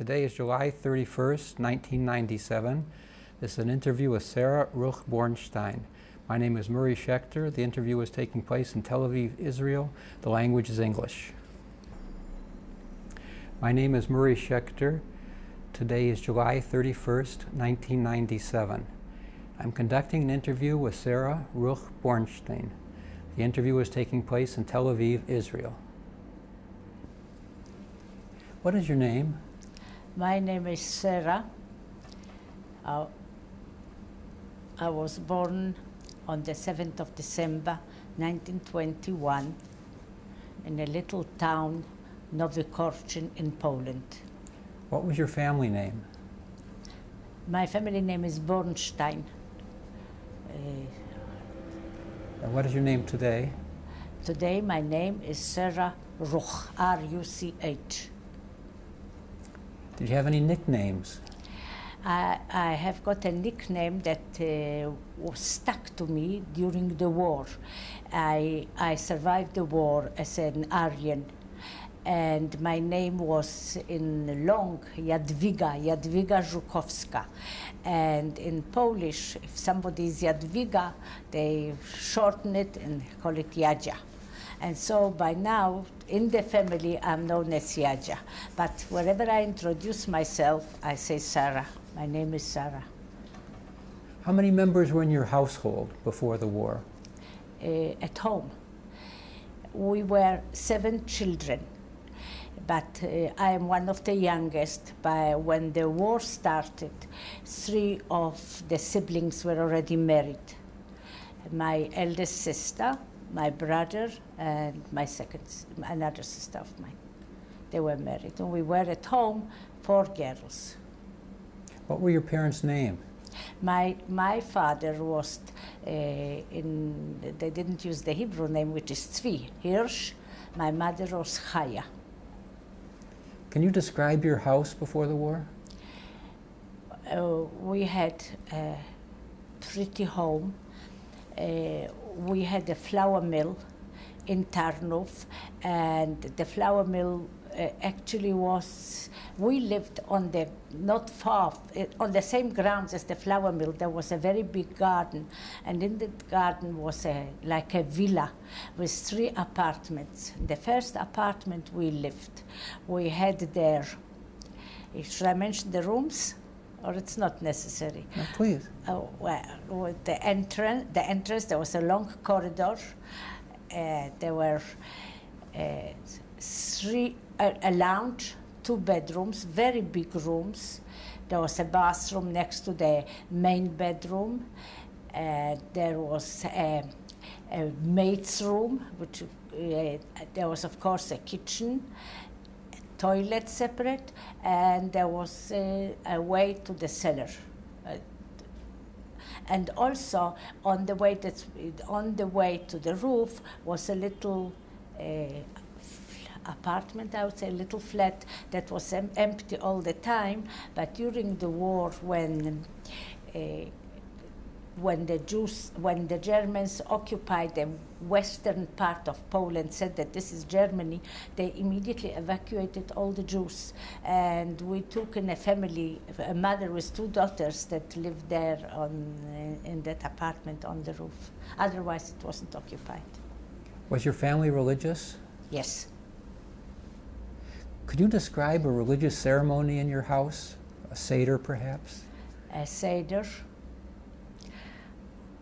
Today is July 31st, 1997. This is an interview with Sarah Ruch Bornstein. My name is Murray Schechter. The interview is taking place in Tel Aviv, Israel. The language is English. My name is Murray Schechter. Today is July 31st, 1997. I'm conducting an interview with Sarah Ruch Bornstein. The interview is taking place in Tel Aviv, Israel. What is your name? My name is Sarah. Uh, I was born on the 7th of December 1921 in a little town, Nowy Korczyn in Poland. What was your family name? My family name is Bornstein. Uh, And what is your name today? today my name is Sarah Ruch, R-U-C-H. Did you have any nicknames? I, I have got a nickname that uh, was stuck to me during the war. I, I survived the war as an Aryan, and my name was in long Jadwiga, Jadwiga Żukowska. And in Polish, if somebody is Jadwiga, they shorten it and call it Jadzia. And so by now, in the family, I'm known as Jadzia. But wherever I introduce myself, I say Sarah. My name is Sarah. How many members were in your household before the war? Uh, at home, we were seven children. But uh, I am one of the youngest. By when the war started, three of the siblings were already married. My eldest sister, my brother, and my second, another sister of mine. They were married, and we were at home, four girls. What were your parents' names? My, my father was uh, in, they didn't use the Hebrew name, which is Tzvi, Hirsch. My mother was Chaya. Can you describe your house before the war? Uh, we had a pretty home. Uh, we had a flour mill in Tarnów, and the flour mill uh, actually was. We lived on the not far uh, on the same grounds as the flour mill. There was a very big garden, and in the garden was a like a villa with three apartments. The first apartment we lived, we had there. Should I mention the rooms, or it's not necessary? No, please. Oh, well, with the entrance, the entrance, there was a long corridor. Uh, there were uh, three, a, a lounge, two bedrooms, very big rooms. There was a bathroom next to the main bedroom. Uh, there was a, a maid's room, which uh, there was, of course, a kitchen, toilet separate, and there was a way to the cellar. Uh, and also on the way that's on the way to the roof was a little uh, apartment I would say a little flat that was em- empty all the time but during the war when uh, when the Jews, when the Germans occupied the western part of Poland, said that this is Germany, they immediately evacuated all the Jews. And we took in a family, a mother with two daughters that lived there on, in that apartment on the roof. Otherwise, it wasn't occupied. Was your family religious? Yes. Could you describe a religious ceremony in your house? A Seder, perhaps? a Seder.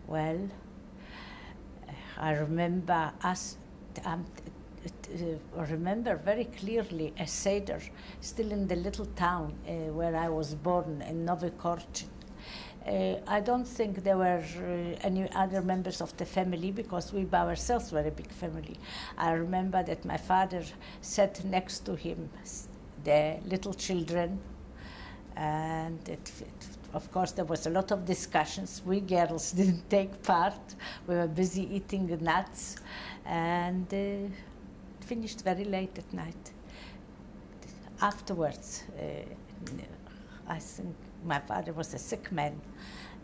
Well, I remember us. Um, uh, remember very clearly a Seder, still in the little town uh, where I was born in Nowy Korczyn. Uh, I don't think there were uh, any other members of the family because we by ourselves were a big family. I remember that my father sat next to him, the little children, and it, it, of course there was a lot of discussions. We girls didn't take part. We were busy eating nuts, and uh, finished very late at night. Afterwards, uh, I think my father was a sick man,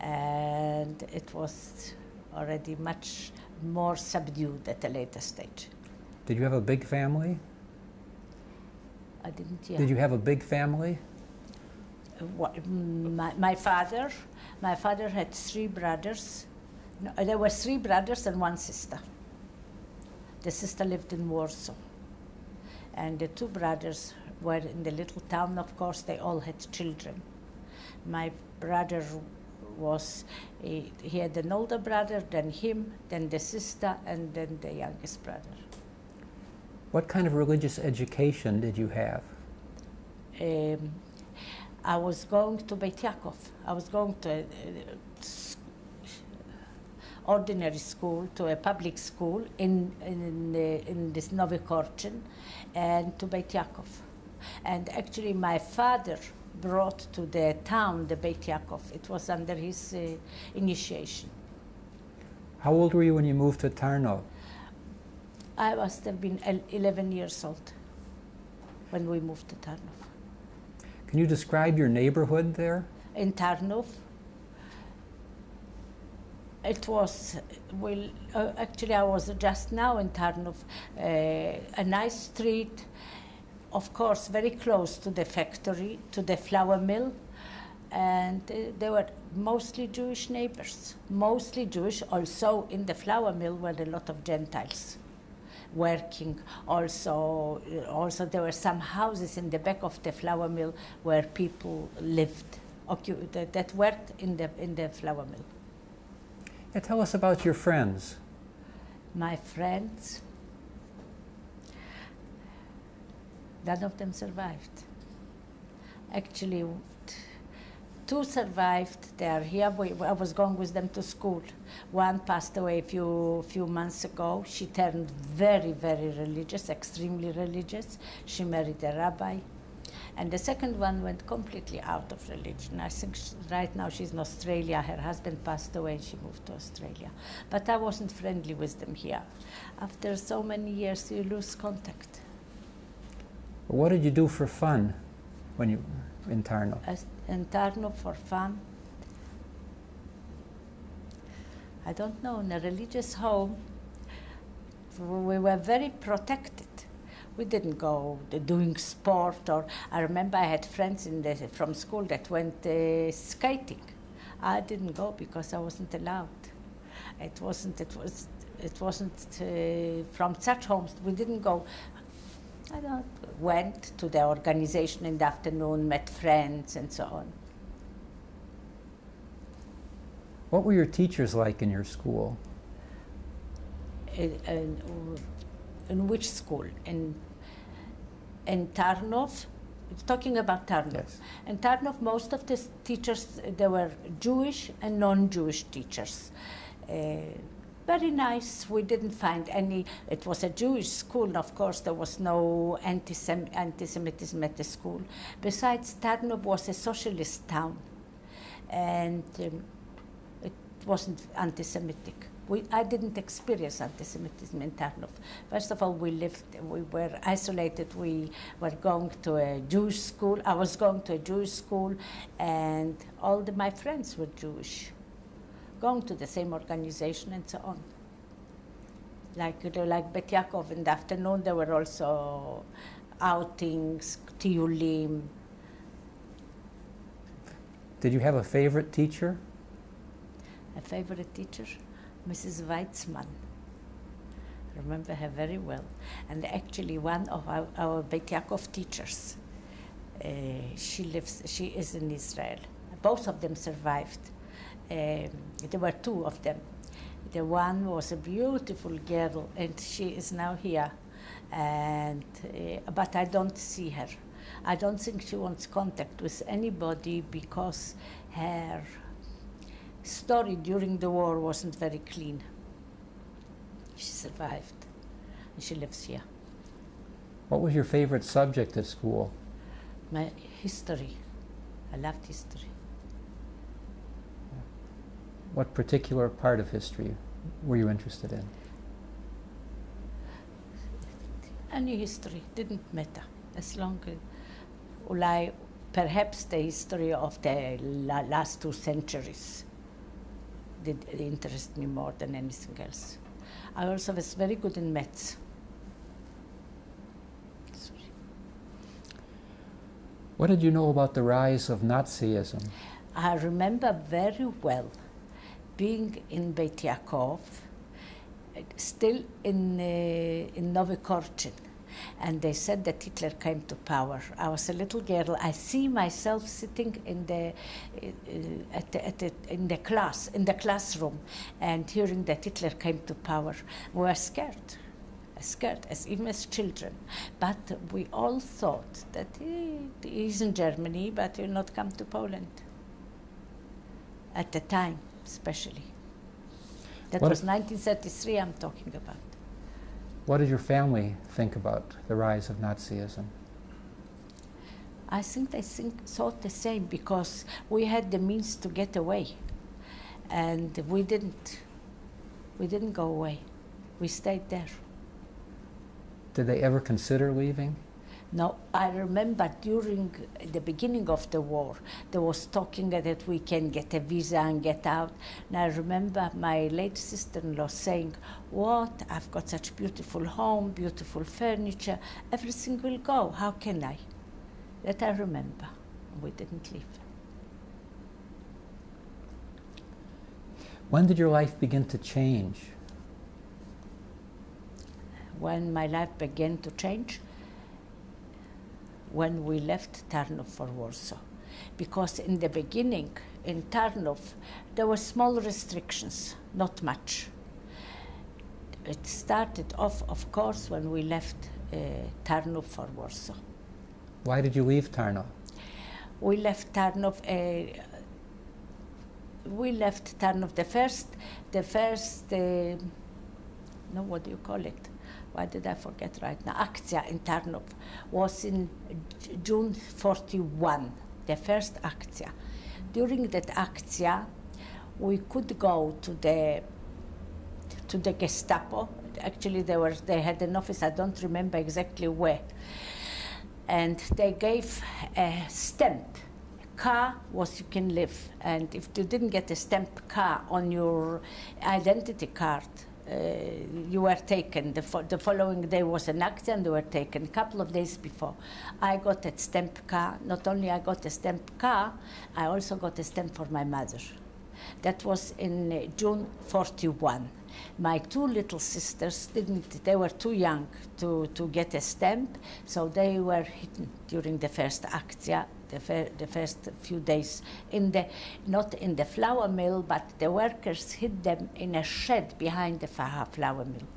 and it was already much more subdued at a later stage. Did you have a big family? I didn't hear. Did you have a big family? My, my father, my father had three brothers. No, there were three brothers and one sister. The sister lived in Warsaw. And the two brothers were in the little town, of course, they all had children. My brother was, he, he had an older brother, then him, then the sister, and then the youngest brother. What kind of religious education did you have? Um, I was going to Beit Yaakov. I was going to uh, ordinary school to a public school in in, uh, in this Nowy Korczyn and to Beit Yaakov. And actually, my father brought to the town the Beit Yaakov. It was under his uh, initiation. How old were you when you moved to Tarnów? I must have been 11 years old when we moved to Tarnów. Can you describe your neighborhood there? In Tarnów, it was, well, uh, actually I was just now in Tarnów, uh, a nice street, of course, very close to the factory, to the flour mill, and uh, they were mostly Jewish neighbors, mostly Jewish. Also, in the flour mill were a lot of Gentiles working. Also, uh, also there were some houses in the back of the flour mill where people lived, that, that worked in the in the flour mill. Yeah, tell us about your friends. My friends, none of them survived. Actually, two survived. They are here. I was going with them to school. One passed away a few few months ago. She turned very, very religious, extremely religious. She married a rabbi. And the second one went completely out of religion. I think she, right now she's in Australia. Her husband passed away. and She moved to Australia. But I wasn't friendly with them here. After so many years, you lose contact. What did you do for fun when you in Tarnów? In Tarnów for fun. I don't know. In a religious home, we were very protected we didn't go doing sport or I remember I had friends in the, from school that went uh, skating. I didn't go because I wasn't allowed. It wasn't. It was. It wasn't uh, from such homes. We didn't go. I don't. Went to the organization in the afternoon, met friends, and so on. What were your teachers like in your school? In, in, in which school? In in Tarnów, talking about Tarnów. Yes. In Tarnów, most of the teachers, they were Jewish and non-Jewish teachers. Uh, very nice. We didn't find any. It was a Jewish school, and of course. There was no anti-Sem anti-Semitism at the school. Besides, Tarnów was a socialist town, and um, it wasn't anti-Semitic. I didn't experience anti-Semitism in Tarnów. First of all, we lived, we were isolated. We were going to a Jewish school. I was going to a Jewish school, and all the, my friends were Jewish, going to the same organization and so on. Like, you know, like Beit Yaakov in the afternoon, there were also outings, tiulim. Did you have a favorite teacher? A favorite teacher? Mrs. Weitzman. I remember her very well. And actually, one of our, our Beit Yaakov teachers, uh, she lives, she is in Israel. Both of them survived. Um, there were two of them. The one was a beautiful girl, and she is now here. And uh, but I don't see her. I don't think she wants contact with anybody because her story during the war wasn't very clean. She survived, and she lives here. What was your favorite subject at school? My history. I loved history. What particular part of history were you interested in? Any history didn't matter as long as, perhaps the history of the last two centuries did uh, interest me more than anything else. I also was very good in maths. What did you know about the rise of Nazism? I remember very well being in Beit Yaakov, still in, uh, in and they said that Hitler came to power. I was a little girl. I see myself sitting in the, uh, at the, at the, in the class, in the classroom, and hearing that Hitler came to power. We were scared scared, as even as children. But we all thought that he, he's in Germany, but he'll not come to Poland. At the time, especially. That What was 1933 I'm talking about. What did your family think about the rise of Nazism? I think they think, thought the same because we had the means to get away. And we didn't. We didn't go away. We stayed there. Did they ever consider leaving? No, I remember during the beginning of the war, there was talking that we can get a visa and get out. And I remember my late sister-in-law saying, "What? I've got such beautiful home, beautiful furniture. Everything will go. How can I?" That I remember. We didn't leave. When did your life begin to change? When my life began to change, when we left Tarnów for Warsaw. Because in the beginning, in Tarnów, there were small restrictions, not much. It started off, of course, when we left uh, Tarnów for Warsaw. Why did you leave Tarnów? We left Tarnów. Uh, we left Tarnów. The first, the first. Uh, no, what do you call it? Why did I forget right now? Akcja in Tarnów was in June 41. The first akcja. During that akcja, we could go to the to the Gestapo. Actually, they were they had an office. I don't remember exactly where and they gave a stamp. Car was you can live, and if you didn't get a stamp car on your identity card, you were taken. The, fo- the following day was an accident, you were taken. A couple of days before, I got a stamp car. Not only I got a stamp car, I also got a stamp for my mother. That was in uh, June 41. My two little sisters didn't, they were too young to, to get a stamp, so they were hidden during the first akcja, the, fir- the first few days, in the, not in the flour mill, but the workers hid them in a shed behind the flour mill.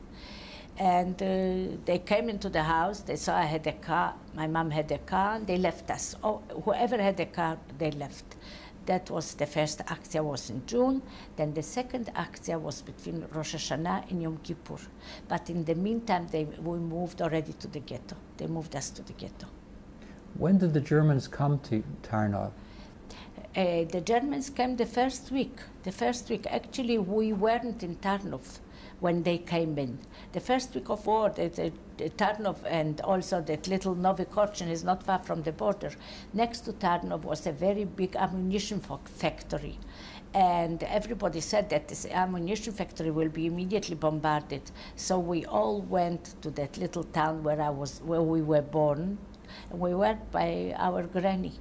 And uh, they came into the house, they saw I had a car, my mom had a car, and they left us. Oh, whoever had a car, they left. That was the first akcja was in June. Then the second akcja was between Rosh Hashanah and Yom Kippur. But in the meantime, they, we moved already to the ghetto. They moved us to the ghetto. When did the Germans come to Tarnów? Uh, the Germans came the first week. The first week, actually, we weren't in Tarnów when they came in. The first week of war, the, the, the Tarnów and also that little Nowy Korczyn is not far from the border. Next to Tarnów was a very big ammunition factory. And everybody said that this ammunition factory will be immediately bombarded. So we all went to that little town where I was, where we were born. And we were by our granny.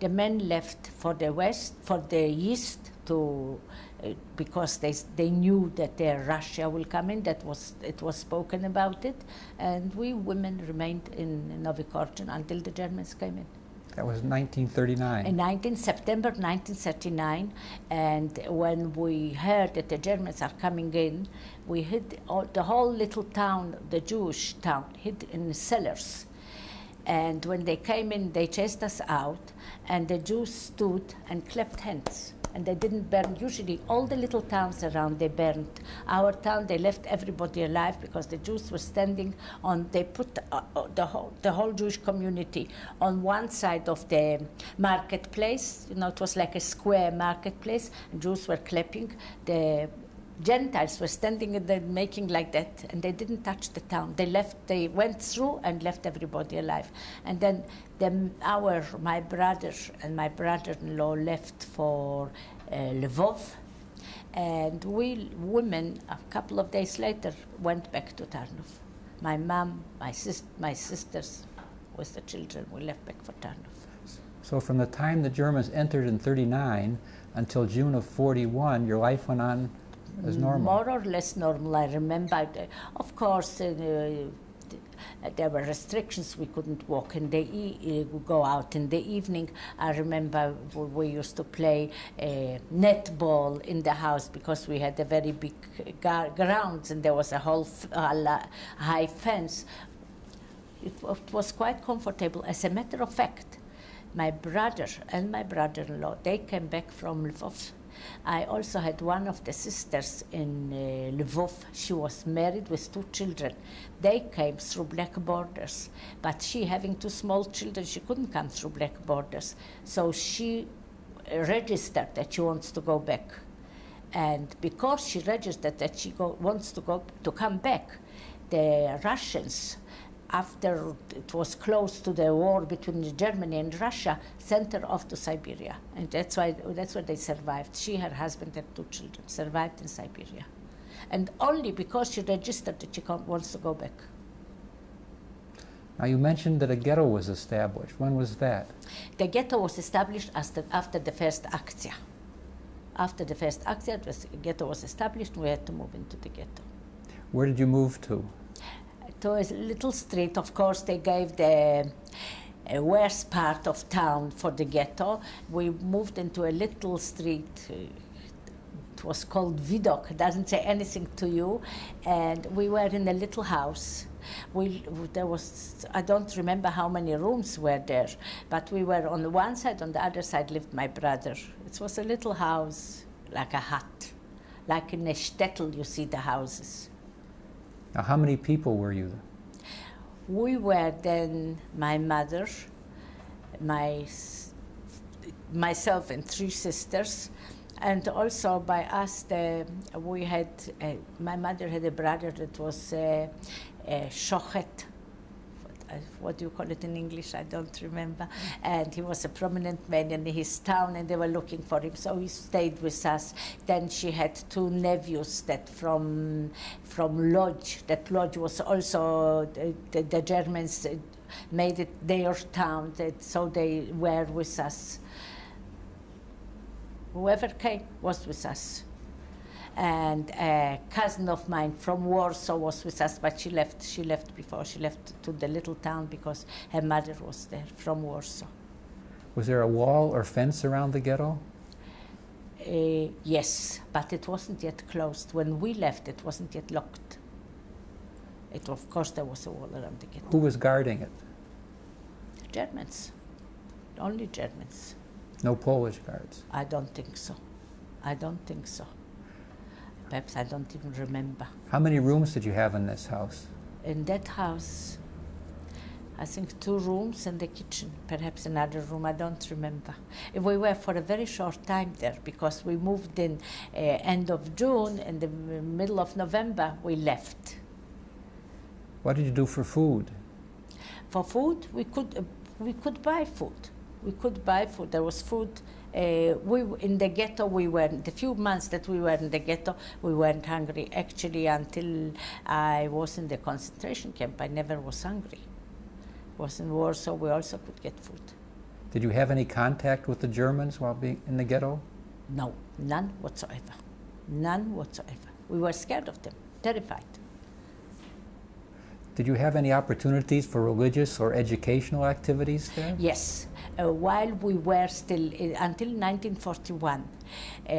The men left for the west, for the east, to uh, because they they knew that there Russia will come in. That was it was spoken about it, and we women remained in Nowy Korczyn until the Germans came in. That was 1939. In 19 September 1939, and when we heard that the Germans are coming in, we hid all, the whole little town, the Jewish town, hid in cellars. And when they came in, they chased us out, and the Jews stood and clapped hands. And they didn't burn. Usually, all the little towns around they burned. Our town, they left everybody alive because the Jews were standing on. They put uh, uh, the whole the whole Jewish community on one side of the marketplace. You know, it was like a square marketplace. Jews were clapping. The Gentiles were standing and then making like that, and they didn't touch the town. They left. They went through and left everybody alive. And then the, our my brother and my brother-in-law left for uh, Lvov, and we women a couple of days later went back to Tarnów. My mom, my sis, my sisters, with the children, we left back for Tarnów. So from the time the Germans entered in 39 until June of 41, your life went on as normal? More or less normal. I remember, uh, of course, uh, there were restrictions. We couldn't walk in the e uh, go out in the evening. I remember we used to play uh, netball in the house because we had a very big grounds and there was a whole high fence. It, it was quite comfortable. As a matter of fact, my brother and my brother-in-law, they came back from Lvov I also had one of the sisters in uh, Lvov. She was married with two children. They came through black borders, but she, having two small children, she couldn't come through black borders. So she registered that she wants to go back. And because she registered that she go, wants to go to come back, the Russians after it was close to the war between Germany and Russia, sent her off to Siberia. And that's why, that's why they survived. She, her husband, and two children survived in Siberia. And only because she registered that she wants to go back. Now, you mentioned that a ghetto was established. When was that? The ghetto was established after, after the first Akcja. After the first Akcja, the ghetto was established, we had to move into the ghetto. Where did you move to? To a little street. Of course, they gave the uh, worst part of town for the ghetto. We moved into a little street. Uh, it was called Vidok. It doesn't say anything to you. And we were in a little house. We, there was, I don't remember how many rooms were there, but we were on one side, on the other side lived my brother. It was a little house, like a hut. Like in a shtetl, you see the houses. Now, how many people were you? We were then my mother, my myself and three sisters, and also by us, the, we had uh, my mother had a brother that was uh, a shochet, uh, what do you call it in English? I don't remember. And he was a prominent man in his town, and they were looking for him. So he stayed with us. Then she had two nephews that from from Lodz. That Lodz was also the, the, the Germans made it their town. That, so they were with us. Whoever came was with us and a cousin of mine from Warsaw was with us, but she left. She left before she left to the little town because her mother was there from Warsaw. Was there a wall or fence around the ghetto? Uh, yes, but it wasn't yet closed. When we left, it wasn't yet locked. It, of course, there was a wall around the ghetto. Who was guarding it? Germans. Only Germans. No Polish guards? I don't think so. I don't think so. Perhaps I don't even remember. How many rooms did you have in this house? In that house, I think two rooms and the kitchen, perhaps another room, I don't remember. We were for a very short time there because we moved in uh, end of June and the middle of November we left. What did you do for food? For food, we could, uh, we could buy food. We could buy food. There was food uh, we in the ghetto we were the few months that we were in the ghetto we weren't hungry. Actually until I was in the concentration camp I never was hungry. Was in war so we also could get food. Did you have any contact with the Germans while being in the ghetto? No none whatsoever. None whatsoever. We were scared of them terrified. Did you have any opportunities for religious or educational activities there? Yes. Uh, while we were still, uh, until 1941, uh,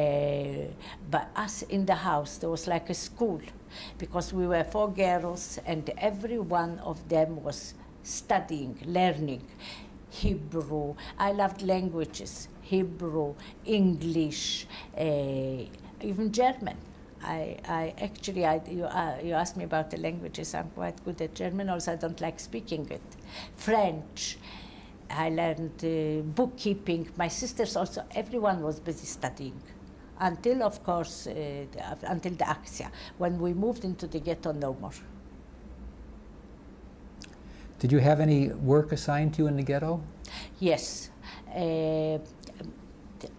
but us in the house, there was like a school because we were four girls and every one of them was studying, learning Hebrew. I loved languages, Hebrew, English, uh, even German. I, I actually, I, you, uh, you asked me about the languages. I'm quite good at German, also I don't like speaking it. French, I learned uh, bookkeeping. My sisters also, everyone was busy studying. Until, of course, uh, until the Akcja, when we moved into the ghetto, no more. Did you have any work assigned to you in the ghetto? Yes. Uh,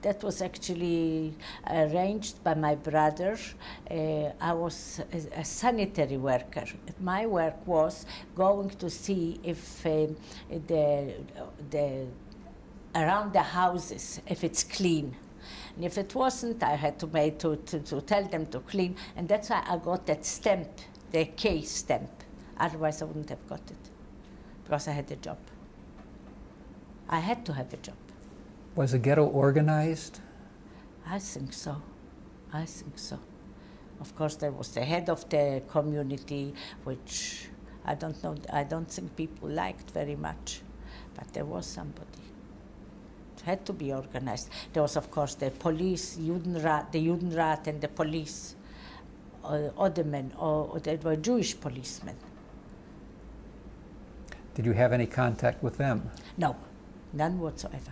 that was actually arranged by my brother. Uh, I was a, a, sanitary worker. My work was going to see if uh, the, the around the houses if it's clean. And if it wasn't, I had to, make, to, to, to tell them to clean. And that's why I got that stamp, the K stamp. Otherwise, I wouldn't have got it because I had a job. I had to have a job. Was the ghetto organized? I think so. I think so. Of course, there was the head of the community, which I don't know, I don't think people liked very much, but there was somebody. It had to be organized. There was, of course, the police, Judenrat, the Judenrat and the police, uh, other men, or, or they were Jewish policemen. Did you have any contact with them? No, none whatsoever.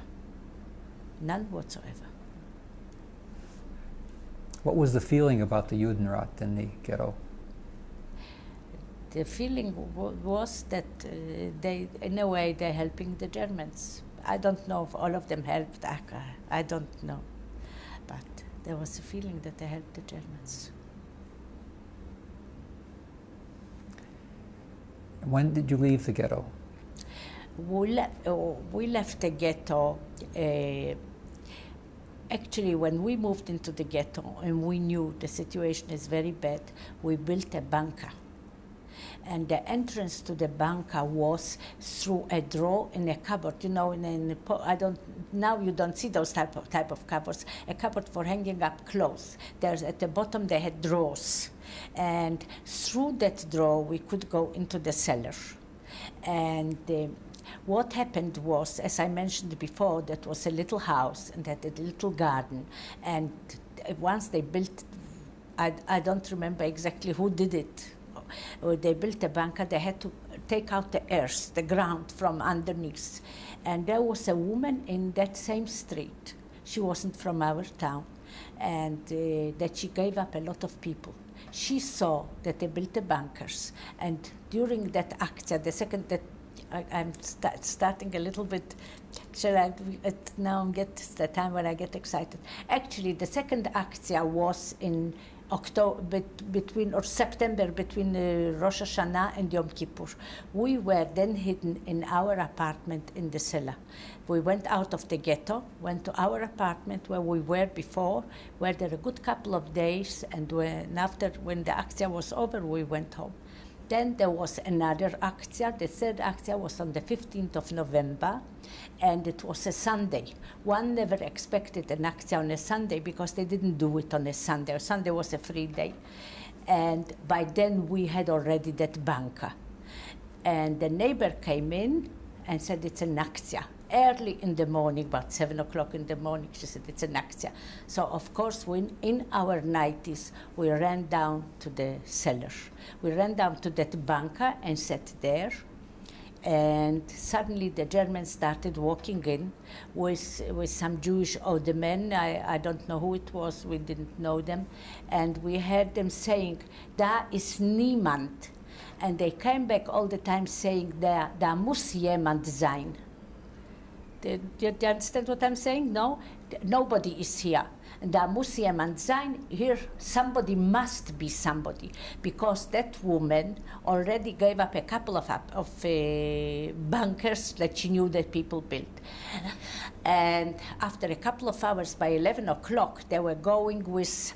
None whatsoever. What was the feeling about the Judenrat in the ghetto? The feeling w- was that uh, they, in a way, they're helping the Germans. I don't know if all of them helped Akka. I don't know. But there was a feeling that they helped the Germans. When did you leave the ghetto? We, left, oh, we left the ghetto. Uh, actually, when we moved into the ghetto and we knew the situation is very bad, we built a bunker. And the entrance to the bunker was through a drawer in a cupboard. You know, in, in I don't now you don't see those type of type of cupboards. A cupboard for hanging up clothes. There's at the bottom they had drawers, and through that drawer we could go into the cellar, and. Uh, what happened was, as I mentioned before, that was a little house and had a little garden. And once they built, I, I don't remember exactly who did it. They built a bunker, they had to take out the earth, the ground from underneath. And there was a woman in that same street. She wasn't from our town. And uh, that she gave up a lot of people she saw that they built the bunkers, and during that akcja, the second that I, am st starting a little bit. Shall I it now get the time when I get excited? Actually, the second akcja was in October, bet, between or September, between uh, Rosh Hashanah and Yom Kippur. We were then hidden in our apartment in the cellar. We went out of the ghetto, went to our apartment where we were before, were there a good couple of days, and when after when the akcja was over, we went home. Then there was another akcja. The third akcja was on the 15th of November, and it was a Sunday. One never expected an akcja on a Sunday because they didn't do it on a Sunday. Sunday was a free day. And by then we had already that bunker. And the neighbor came in and said it's an akcja early in the morning, about seven o'clock in the morning. She said it's an akcja. So of course, when in our nineties, we ran down to the cellar. We ran down to that bunker and sat there. And suddenly the Germans started walking in with, with some Jewish older men. I, I don't know who it was, we didn't know them. And we heard them saying, Da is niemand. And they came back all the time saying, Da, da muss jemand sein. Do you, understand what I'm saying? No? Nobody is here. Da muss jemand sein. Here, somebody must be somebody. Because that woman already gave up a couple of, of uh, bunkers that she knew that people built. And after a couple of hours, by 11 o'clock, they were going with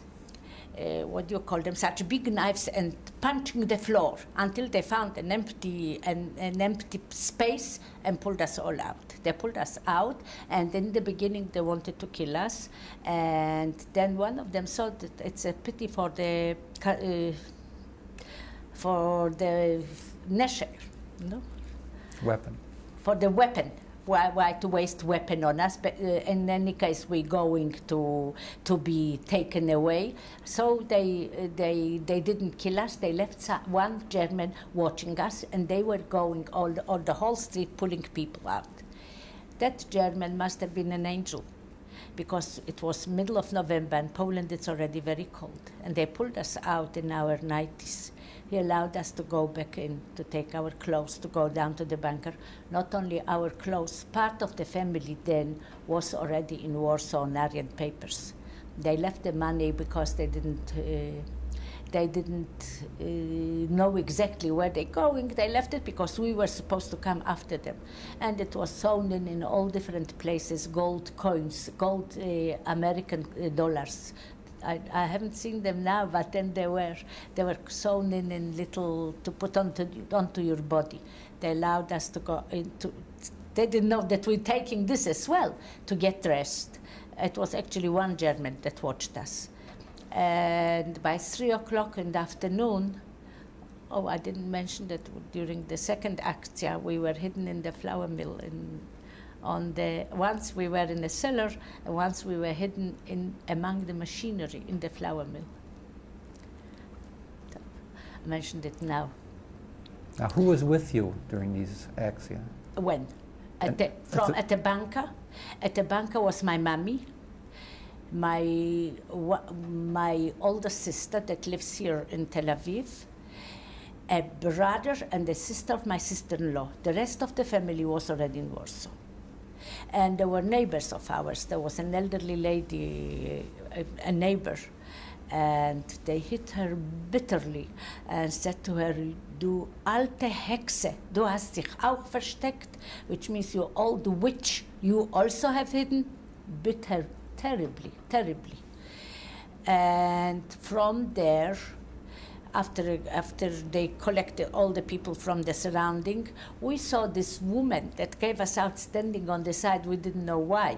uh, what do you call them, such big knives and punching the floor until they found an empty, an, an empty space and pulled us all out. They pulled us out, and in the beginning they wanted to kill us, and then one of them saw that it's a pity for the uh, for the neshek, no? Weapon. For the weapon why, to waste weapon on us? But uh, in any case, we're going to to be taken away. So they they they didn't kill us. They left one German watching us, and they were going all on the whole street pulling people out. That German must have been an angel because it was middle of November and Poland it's already very cold. And they pulled us out in our 90s he allowed us to go back in to take our clothes, to go down to the bunker. Not only our clothes, part of the family then was already in Warsaw on Aryan papers. They left the money because they didn't, uh, they didn't uh, know exactly where they're going. They left it because we were supposed to come after them. And it was sewn in in all different places, gold coins, gold uh, American uh, dollars. I, I, haven't seen them now, but then they were they were sewn in in little to put onto onto your body. They allowed us to go into. They didn't know that we're taking this as well to get dressed. It was actually one German that watched us and by three o'clock in the afternoon, oh, I didn't mention that during the second akcja, we were hidden in the flour mill. In, on the once we were in the cellar, and once we were hidden in among the machinery in the flour mill. I mentioned it now. Now, who was with you during these akcja? When? At the, from, at the banker. At the banker was my mommy my, my older sister that lives here in Tel Aviv, a brother and a sister of my sister-in-law. The rest of the family was already in Warsaw. And there were neighbors of ours. There was an elderly lady, a, neighbor, and they hit her bitterly and said to her, Du alte Hexe, du hast dich auch versteckt, which means you old witch, you also have hidden. bit her terribly, terribly. And from there, after, after they collected all the people from the surrounding, we saw this woman that gave us out standing on the side. We didn't know why.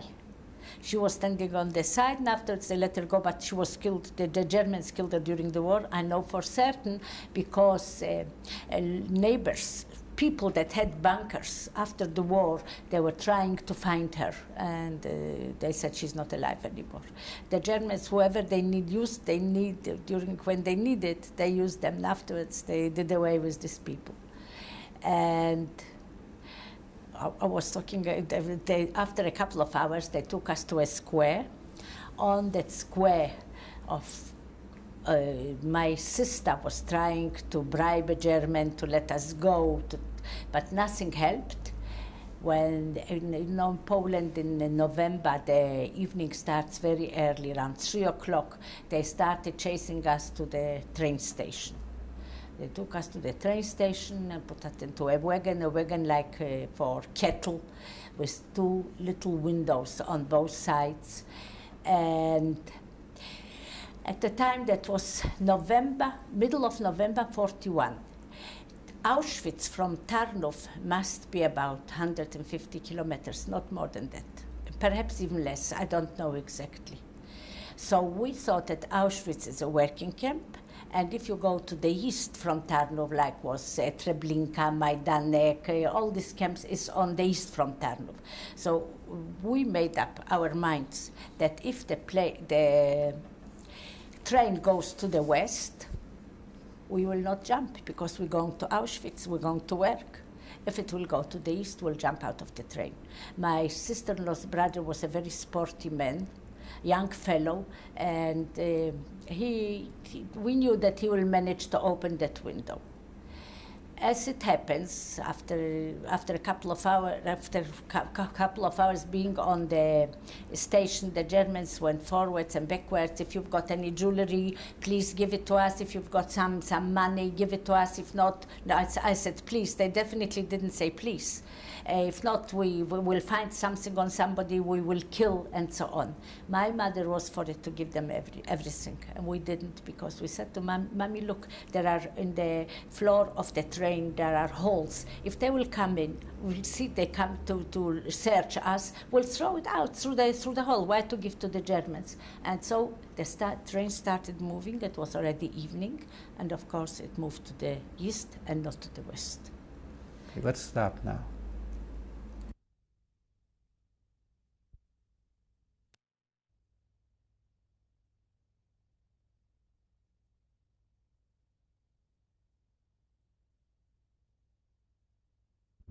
She was standing on the side, and afterwards they let her go, but she was killed. The, the Germans killed her during the war. I know for certain because uh, uh, neighbors people that had bunkers after the war, they were trying to find her, and uh, they said she's not alive anymore. The Germans, whoever they need use, they need during when they need it, they use them. Afterwards, they did away with these people, and. I, I was talking, uh, they, after a couple of hours, they took us to a square. On that square of uh, my sister was trying to bribe a German to let us go, to, but nothing helped. When in, in Poland in November, the evening starts very early, around three o'clock. They started chasing us to the train station. They took us to the train station and put us into a wagon, a wagon like uh, for cattle, with two little windows on both sides, and at the time that was November, middle of November 41. Auschwitz from Tarnów must be about 150 kilometers, not more than that. Perhaps even less, I don't know exactly. So we thought that Auschwitz is a working camp, and if you go to the east from Tarnów, like was uh, Treblinka, Majdanek, uh, all these camps is on the east from Tarnów. So we made up our minds that if the, play, the train goes to the west, we will not jump because we're going to Auschwitz, we're going to work. If it will go to the east, we'll jump out of the train. My sister-in-law's brother was a very sporty man, young fellow, and uh, he, he, we knew that he will manage to open that window as it happens, after after a couple of hours, after a couple of hours being on the station, the Germans went forwards and backwards. If you've got any jewelry, please give it to us. If you've got some some money, give it to us. If not, no, I, I said please. They definitely didn't say please. If not, we, we, will find something on somebody, we will kill, and so on. My mother was for it to give them every, everything, and we didn't because we said to mom, Mommy, look, there are in the floor of the train, there are holes. If they will come in, we'll see they come to, to search us, we'll throw it out through the, through the hole. Why to give to the Germans? And so the start, train started moving. It was already evening, and of course, it moved to the east and not to the west. Let's stop now.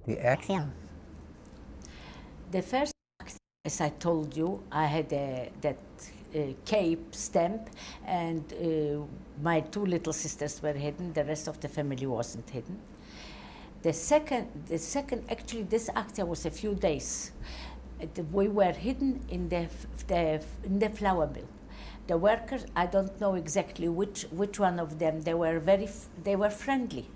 The axiom. The first, as I told you, I had a, that uh, cape stamp, and uh, my two little sisters were hidden. The rest of the family wasn't hidden. The second, the second, actually, this akcja was a few days. We were hidden in the, the in the flour mill, The workers, I don't know exactly which, which one of them, they were very, they were friendly.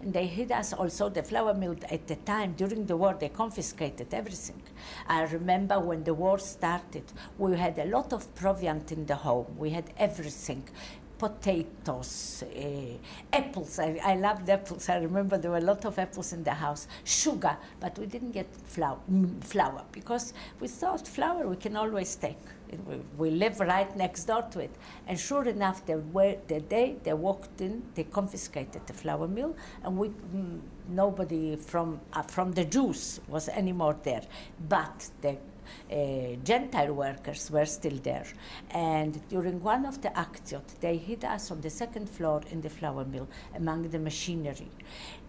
And they hid us also, the flour mill at the time, during the war, they confiscated everything. I remember when the war started, we had a lot of proviant in the home. We had everything potatoes, uh, apples. I, I loved apples. I remember there were a lot of apples in the house. Sugar, but we didn't get flour, flour because we thought flour we can always take. We, live right next door to it. And sure enough, the, the day they walked in, they confiscated the flour mill, and we, mm, nobody from, uh, from the Jews was anymore there. But the uh, Gentile workers were still there. And during one of the actions, they hid us on the second floor in the flour mill among the machinery.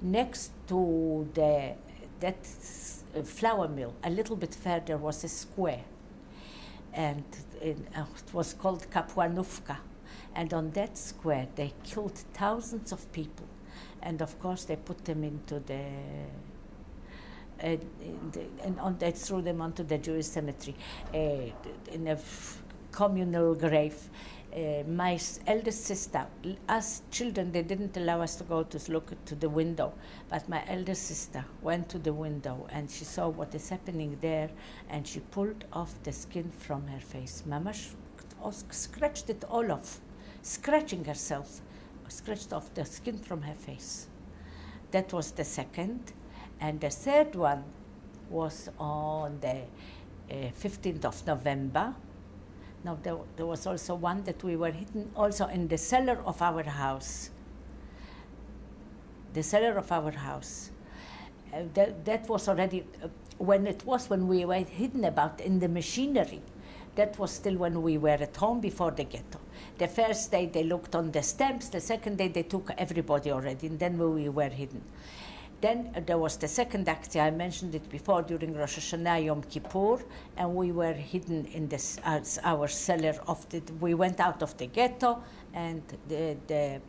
Next to the, that uh, flour mill, a little bit further, was a square. And it, uh, it was called Kapłanówka. And on that square, they killed thousands of people. And of course, they put them into the and, and on, they threw them onto the Jewish cemetery uh, in a communal grave. Uh, my eldest sister, us children, they didn't allow us to go to look to the window, but my eldest sister went to the window and she saw what is happening there, and she pulled off the skin from her face. Mama scratched it all off, scratching herself, scratched off the skin from her face. That was the second. And the third one was on the uh, 15th of November. Now, there, there, was also one that we were hidden also in the cellar of our house. The cellar of our house. Uh, that, that was already, uh, when it was when we were hidden about in the machinery. That was still when we were at home before the ghetto. The first day they looked on the stamps, the second day they took everybody already, and then we were hidden. Then uh, there was the second act, I mentioned it before, during Rosh Hashanah Yom Kippur, and we were hidden in this, our cellar of the, we went out of the ghetto, and the, the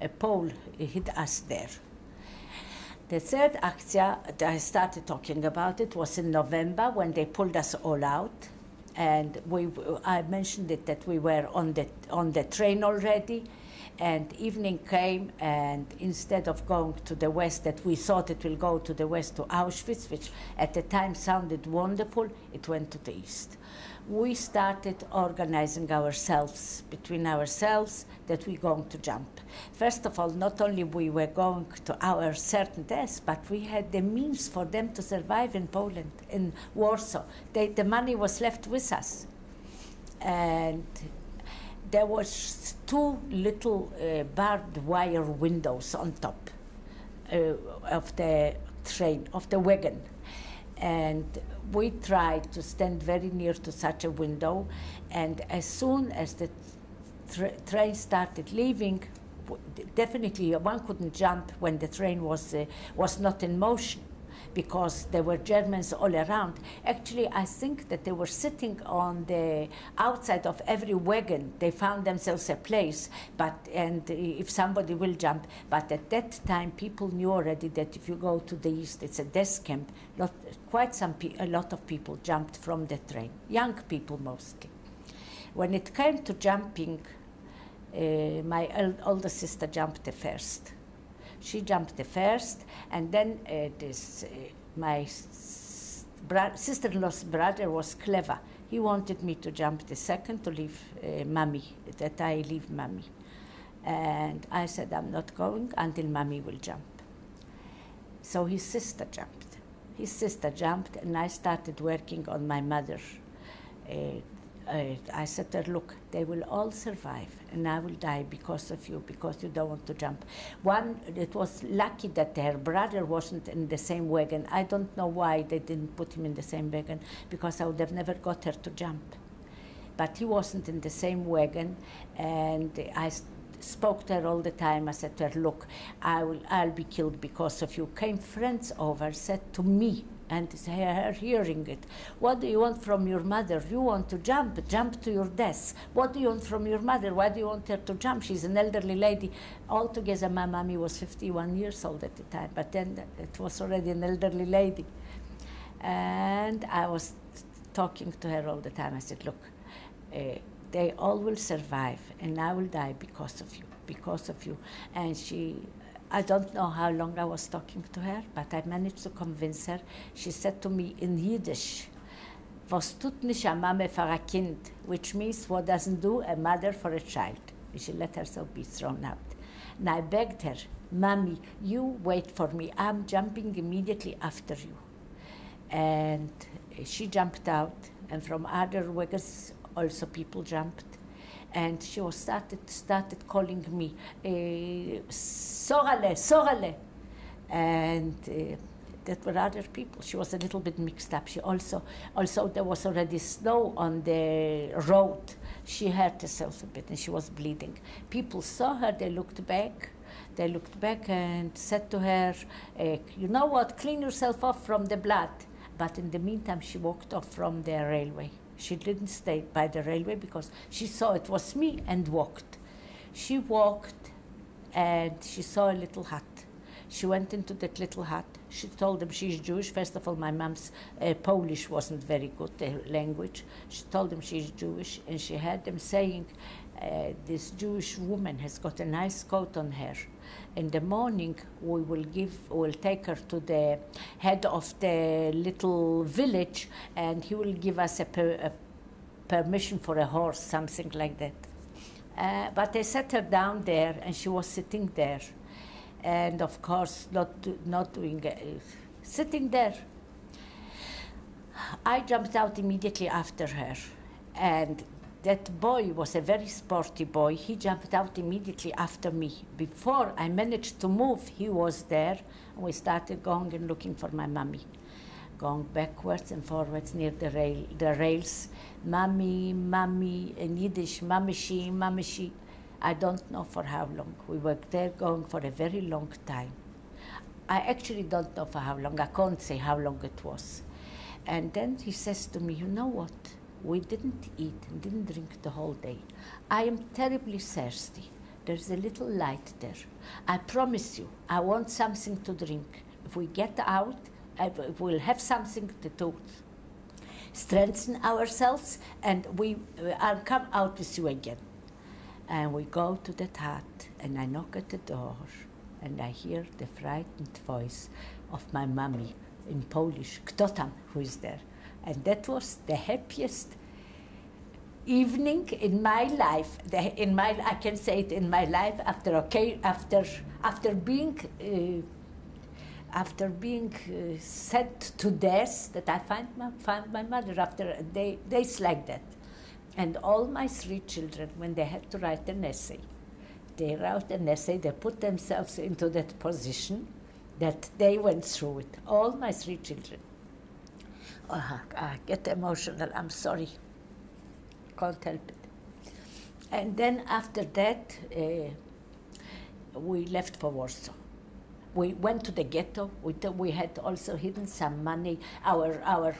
a pole hid us there. The third akcja that I started talking about it was in November when they pulled us all out. And we, I mentioned it that we were on the, on the train already and evening came and instead of going to the west that we thought it will go to the west to auschwitz which at the time sounded wonderful it went to the east. We started organizing ourselves between ourselves that we're going to jump. First of all not only we were going to our certain death but we had the means for them to survive in poland in warsaw. They, the money was left with us. And there was two little uh, barbed wire windows on top uh, of the train, of the wagon. And we tried to stand very near to such a window. And as soon as the tra train started leaving, definitely one couldn't jump when the train was, uh, was not in motion because there were Germans all around. Actually, I think that they were sitting on the outside of every wagon. They found themselves a place, but and if somebody will jump. But at that time, people knew already that if you go to the east, it's a death camp. Lot, quite some, a lot of people jumped from the train, young people mostly. When it came to jumping, uh, my older sister jumped the first she jumped the first, and then uh, this, uh, my sister-in-law's brother was clever. He wanted me to jump the second to leave uh, mommy, that I leave mommy. And I said, I'm not going until mommy will jump. So his sister jumped. His sister jumped, and I started working on my mother uh, uh, I said to her, look, they will all survive, and I will die because of you, because you don't want to jump. One, it was lucky that her brother wasn't in the same wagon. I don't know why they didn't put him in the same wagon, because I would have never got her to jump. But he wasn't in the same wagon, and I spoke to her all the time. I said to her, look, I will, I'll be killed because of you. Came friends over, said to me, and her hearing it. What do you want from your mother? You want to jump, jump to your death. What do you want from your mother? Why do you want her to jump? She's an elderly lady. Altogether, my mommy was 51 years old at the time, but then it was already an elderly lady. And I was talking to her all the time. I said, look, uh, they all will survive, and I will die because of you, because of you. And she, I don't know how long I was talking to her, but I managed to convince her. She said to me in Yiddish, was tut nicht a Mame for a Kind, which means what doesn't do a mother for a child. She let herself be thrown out. And I begged her, Mommy, you wait for me. I'm jumping immediately after you. And she jumped out, and from other wagons also people jumped. And she was started, started calling me, eh, Sorale, Sorale. And uh, that were other people. She was a little bit mixed up. She also, also there was already snow on the road. She hurt herself a bit and she was bleeding. People saw her, they looked back. They looked back and said to her, uh, you know what, clean yourself off from the blood. But in the meantime, she walked off from the railway. She didn't stay by the railway because she saw it was me and walked. She walked and she saw a little hut. She went into that little hut. She told them she's Jewish. First of all, my mom's uh, Polish wasn't very good, the language. She told them she's Jewish, and she had them saying, uh, This Jewish woman has got a nice coat on her. In the morning, we will give, we'll take her to the head of the little village, and he will give us a, per, a permission for a horse, something like that. Uh, but they set her down there, and she was sitting there and of course not, not doing, uh, sitting there. I jumped out immediately after her, and that boy was a very sporty boy. He jumped out immediately after me. Before I managed to move, he was there, we started going and looking for my mommy. Going backwards and forwards near the, rail, the rails. Mommy, mommy, in Yiddish, mamishi, mamishi. I don't know for how long. We were there going for a very long time. I actually don't know for how long. I can't say how long it was. And then he says to me, You know what? We didn't eat and didn't drink the whole day. I am terribly thirsty. There's a little light there. I promise you, I want something to drink. If we get out, uh, we'll have something to do. Strengthen ourselves, and we, uh, I'll come out with you again. And we go to the hut, and I knock at the door, and I hear the frightened voice of my mummy in Polish, kto tam, who is there. And that was the happiest evening in my life. The, in my, I can say it in my life after okay, after after being uh, after being uh, sent to death. That I find my, found my mother after day, days like that. And all my three children, when they had to write an essay, they wrote an essay, they put themselves into that position that they went through it. All my three children. Oh, I get emotional, I'm sorry. Can't help it. And then after that, uh, we left for Warsaw. We went to the ghetto. We, we had also hidden some money. Our, our,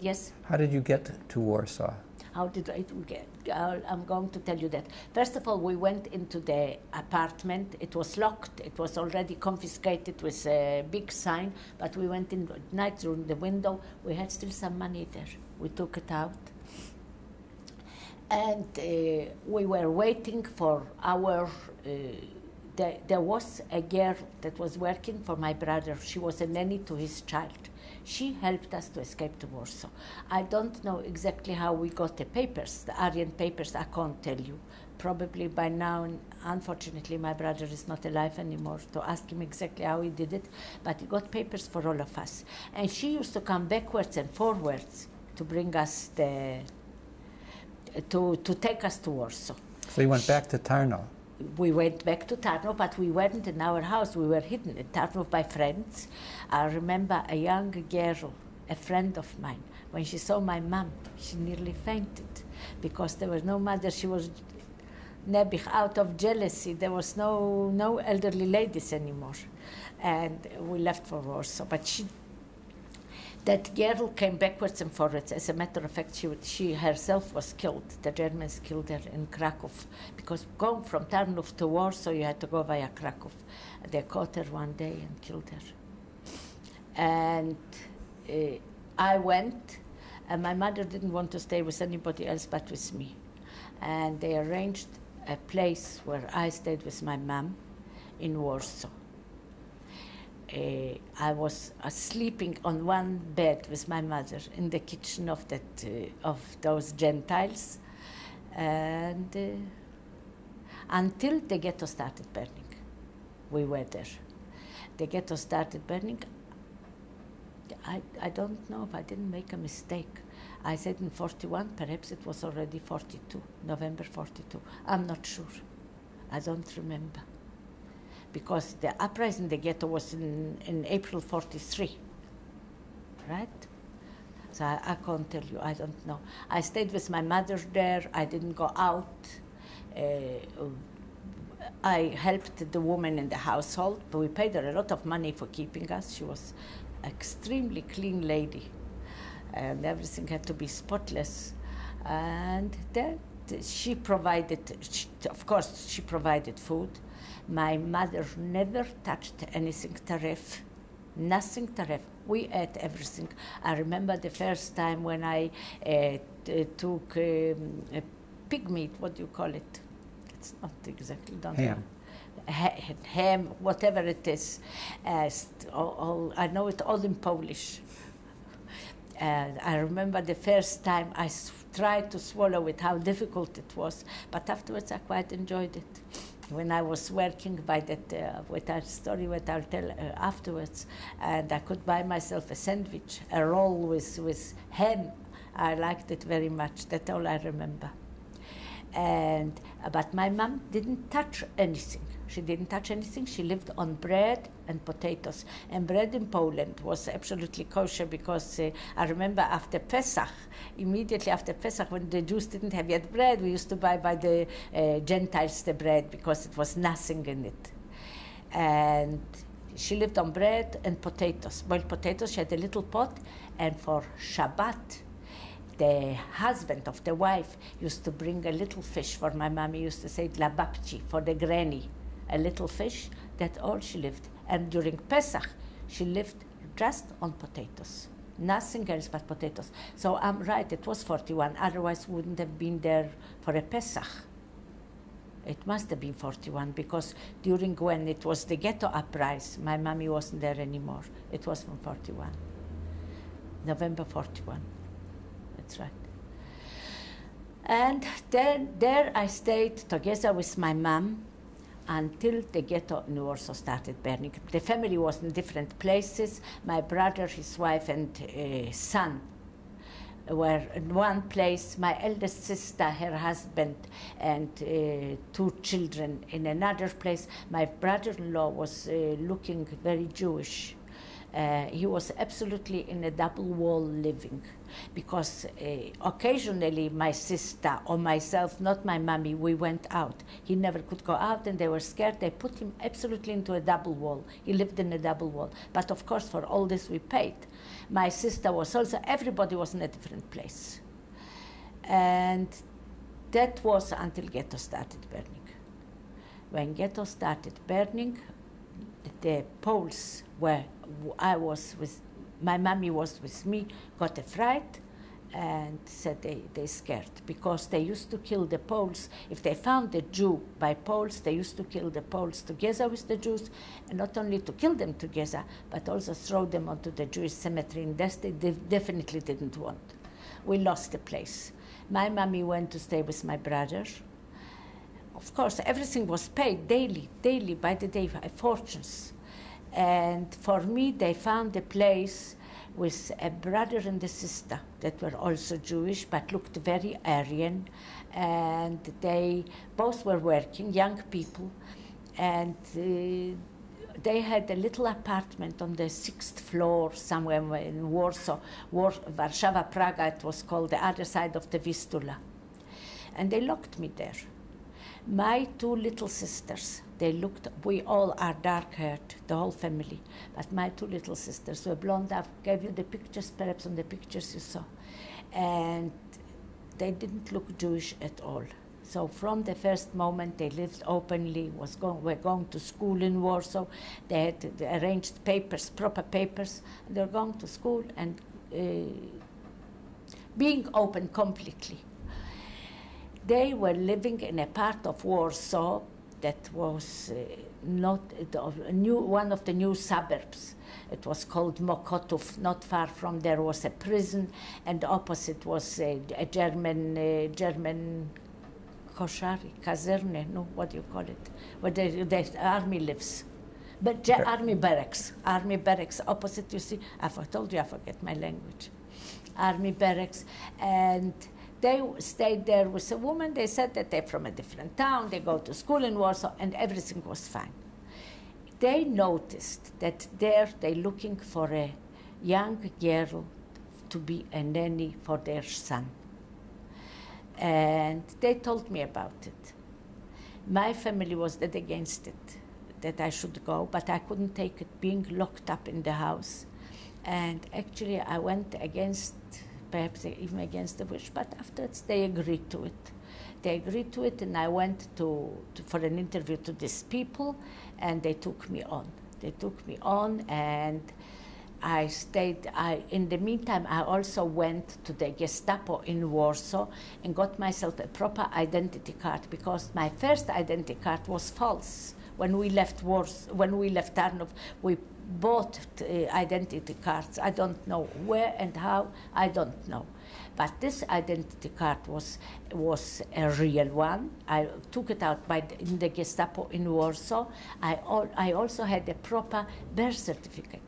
yes? How did you get to Warsaw? How did it get? I'm going to tell you that. First of all, we went into the apartment. It was locked. It was already confiscated with a big sign. But we went in at night through the window. We had still some money there. We took it out. And uh, we were waiting for our. Uh, the, there was a girl that was working for my brother. She was a nanny to his child she helped us to escape to Warsaw. I don't know exactly how we got the papers, the Aryan papers, I can't tell you. Probably by now, unfortunately, my brother is not alive anymore to ask him exactly how he did it, but he got papers for all of us. And she used to come backwards and forwards to bring us the, to, to take us to Warsaw. So you went back to Tarnów? We went back to Tarnów, but we weren't in our house. We were hidden in Tarnów by friends. I remember a young girl, a friend of mine, when she saw my mom, she nearly fainted because there was no mother. She was nebich out of jealousy. There was no, no elderly ladies anymore. And we left for Warsaw. But she that girl came backwards and forwards. As a matter of fact, she, she herself was killed. The Germans killed her in Krakow because going from Tarnów to Warsaw, you had to go via Krakow. They caught her one day and killed her. And uh, I went, and my mother didn't want to stay with anybody else but with me. and they arranged a place where I stayed with my mom in Warsaw. Uh, I was uh, sleeping on one bed with my mother in the kitchen of that uh, of those Gentiles, and uh, until the ghetto started burning, we were there. The ghetto started burning. I, I don't know if I didn't make a mistake. I said in 41, perhaps it was already 42, November 42. I'm not sure. I don't remember because the uprising in the ghetto was in, in April 43, right? So I, I, can't tell you, I don't know. I stayed with my mother there, I didn't go out. Uh, I helped the woman in the household, but we paid her a lot of money for keeping us. She was extremely clean lady, and everything had to be spotless. And then she provided, she, of course, she provided food. My mother never touched anything treif, nothing treif. We ate everything. I remember the first time when I uh, took um, pig meat, what do you call it? It's not exactly done. Ham. ham, whatever it is. Uh, all, all, I know it all in Polish. And I remember the first time I tried to swallow it, how difficult it was, but afterwards I quite enjoyed it when I was working by that, uh, with that story, what I'll tell uh, afterwards, and I could buy myself a sandwich, a roll with, with ham. I liked it very much. That's all I remember. And uh, but my mom didn't touch anything. She didn't touch anything. She lived on bread and potatoes. And bread in Poland was absolutely kosher because uh, I remember after Pesach, immediately after Pesach, when the Jews didn't have yet bread, we used to buy by the uh, Gentiles the bread because it was nothing in it. And she lived on bread and potatoes, boiled potatoes. She had a little pot, and for Shabbat, the husband of the wife used to bring a little fish for my mommy used to say la babci for the granny a little fish. That's all she lived. And during Pesach, she lived just on potatoes. Nothing else but potatoes. So I'm right, it was 41. Otherwise, wouldn't have been there for a Pesach. It must have been 41 because during when it was the ghetto uprising, my mommy wasn't there anymore. It was from 41. November 41. That's right. And then there I stayed together with my mom until the ghetto in Warsaw started burning. The family was in different places. My brother, his wife, and uh, son were in one place. My eldest sister, her husband, and uh, two children in another place. My brother-in-law was uh, looking very Jewish. Uh, he was absolutely in a double wall living because uh, occasionally my sister or myself, not my mommy, we went out. He never could go out and they were scared. They put him absolutely into a double wall. He lived in a double wall. But of course, for all this, we paid. My sister was also, everybody was in a different place. And that was until ghetto started burning. When ghetto started burning, the Poles were, I was with my mommy was with me, got a fright, and said they, they scared because they used to kill the Poles. If they found a Jew by Poles, they used to kill the Poles together with the Jews, and not only to kill them together, but also throw them onto the Jewish cemetery. And that they definitely didn't want. We lost the place. My mommy went to stay with my brother. Of course, everything was paid daily, daily, by the day, fortunes. And for me, they found a place with a brother and a sister that were also Jewish but looked very Aryan. And they both were working, young people. And uh, they had a little apartment on the sixth floor somewhere in Warsaw, War Warszawa, Praga, it was called the other side of the Vistula. And they locked me there. My two little sisters, they looked, we all are dark haired, the whole family. But my two little sisters were blonde. I gave you the pictures, perhaps on the pictures you saw. And they didn't look Jewish at all. So from the first moment, they lived openly, was going, were going to school in Warsaw. They had arranged papers, proper papers. They were going to school and uh, being open completely. They were living in a part of Warsaw that was uh, not a new, one of the new suburbs. It was called Mokotów. Not far from there was a prison, and opposite was a, a German uh, German koszary, kaserne, no, what do you call it, where the, the army lives. But Bar army barracks, army barracks opposite, you see, I told you I forget my language. Army barracks, and they stayed there with a woman. They said that they're from a different town, they go to school in Warsaw, and everything was fine. They noticed that there they're looking for a young girl to be a nanny for their son. And they told me about it. My family was dead against it, that I should go, but I couldn't take it being locked up in the house. And actually, I went against, perhaps even against the wish, but afterwards they agreed to it. They agreed to it, and I went to, to for an interview to these people, and they took me on. They took me on, and I stayed, I, in the meantime, I also went to the Gestapo in Warsaw and got myself a proper identity card because my first identity card was false. When we left Warsaw, when we left Tarnów, we bought uh, identity cards. I don't know where and how, I don't know. But this identity card was, was a real one. I took it out by the, in the Gestapo in Warsaw. I, I also had a proper birth certificate.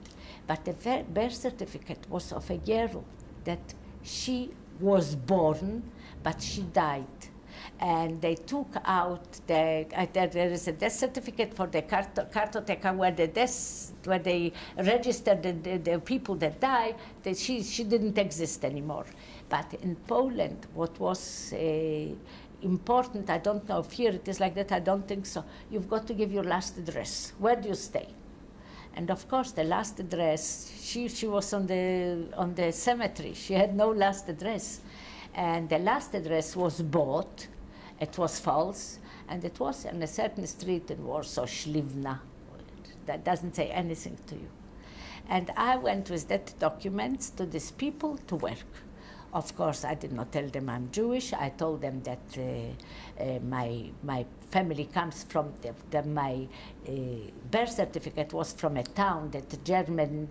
But the birth certificate was of a girl that she was born, but she died. And they took out the, uh, there is a death certificate for the kartoteka where the death, where they registered the, the, the people that die, that she, she didn't exist anymore. But in Poland, what was uh, important, I don't know if here it is like that, I don't think so. You've got to give your last address. Where do you stay? And of course, the last address, she, she was on the, on the cemetery. She had no last address. And the last address was bought. It was false. And it was on a certain street in Warsaw, Śliwna. That doesn't say anything to you. And I went with that documents to these people to work. Of course, I did not tell them I'm Jewish. I told them that uh, uh, my, my family comes from, the, the, my uh, birth certificate was from a town that the German,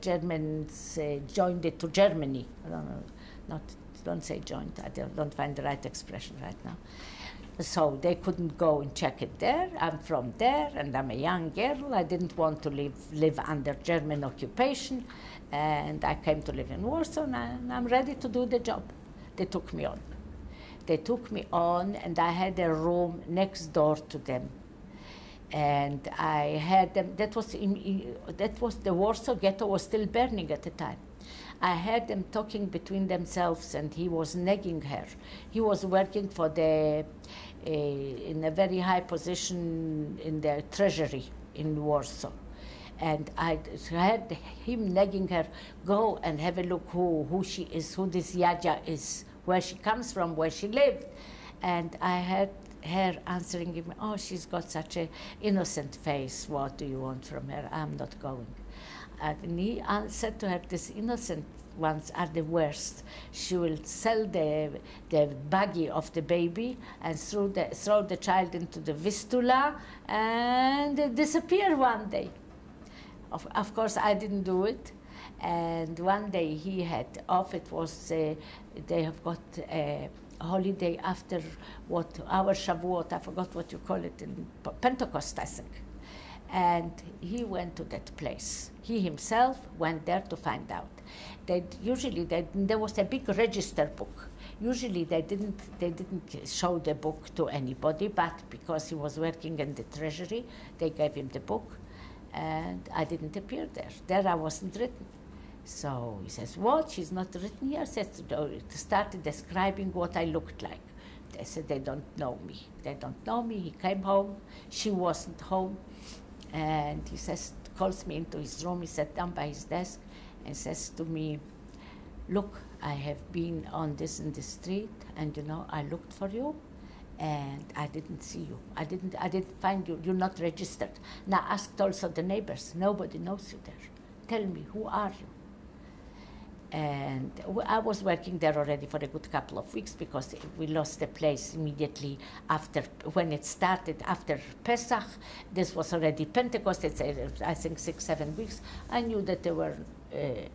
Germans uh, joined it to Germany. I don't know, not, don't say joint, I don't, don't find the right expression right now. So they couldn't go and check it there. I'm from there, and I'm a young girl. I didn't want to live, live under German occupation. And I came to live in Warsaw, and I'm ready to do the job. They took me on. They took me on, and I had a room next door to them. And I had them, that was, in, that was the Warsaw ghetto was still burning at the time. I heard them talking between themselves, and he was nagging her. He was working for the, uh, in a very high position in the treasury in Warsaw and I heard him nagging her, go and have a look who, who she is, who this Jadzia is, where she comes from, where she lived. And I heard her answering him, oh, she's got such an innocent face. What do you want from her? I'm not going. And he said to her, these innocent ones are the worst. She will sell the, the buggy of the baby and throw the, throw the child into the Vistula and disappear one day. Of, of course, I didn't do it. And one day he had off. It was uh, they have got a holiday after what our Shavuot. I forgot what you call it in Pentecost, I think. And he went to that place. He himself went there to find out. They usually they, there was a big register book. Usually they didn't they didn't show the book to anybody, but because he was working in the treasury, they gave him the book and I didn't appear there. There I wasn't written. So he says, what, she's not written here? Says, started describing what I looked like. They said, they don't know me. They don't know me. He came home. She wasn't home. And he says, calls me into his room. He sat down by his desk and says to me, look, I have been on this in the street, and you know, I looked for you, and I didn't see you. I didn't, I didn't find you. You're not registered. Now asked also the neighbors. Nobody knows you there. Tell me, who are you? And I was working there already for a good couple of weeks because we lost the place immediately after when it started after Pesach. This was already Pentecost. It's uh, I think six seven weeks. I knew that there were a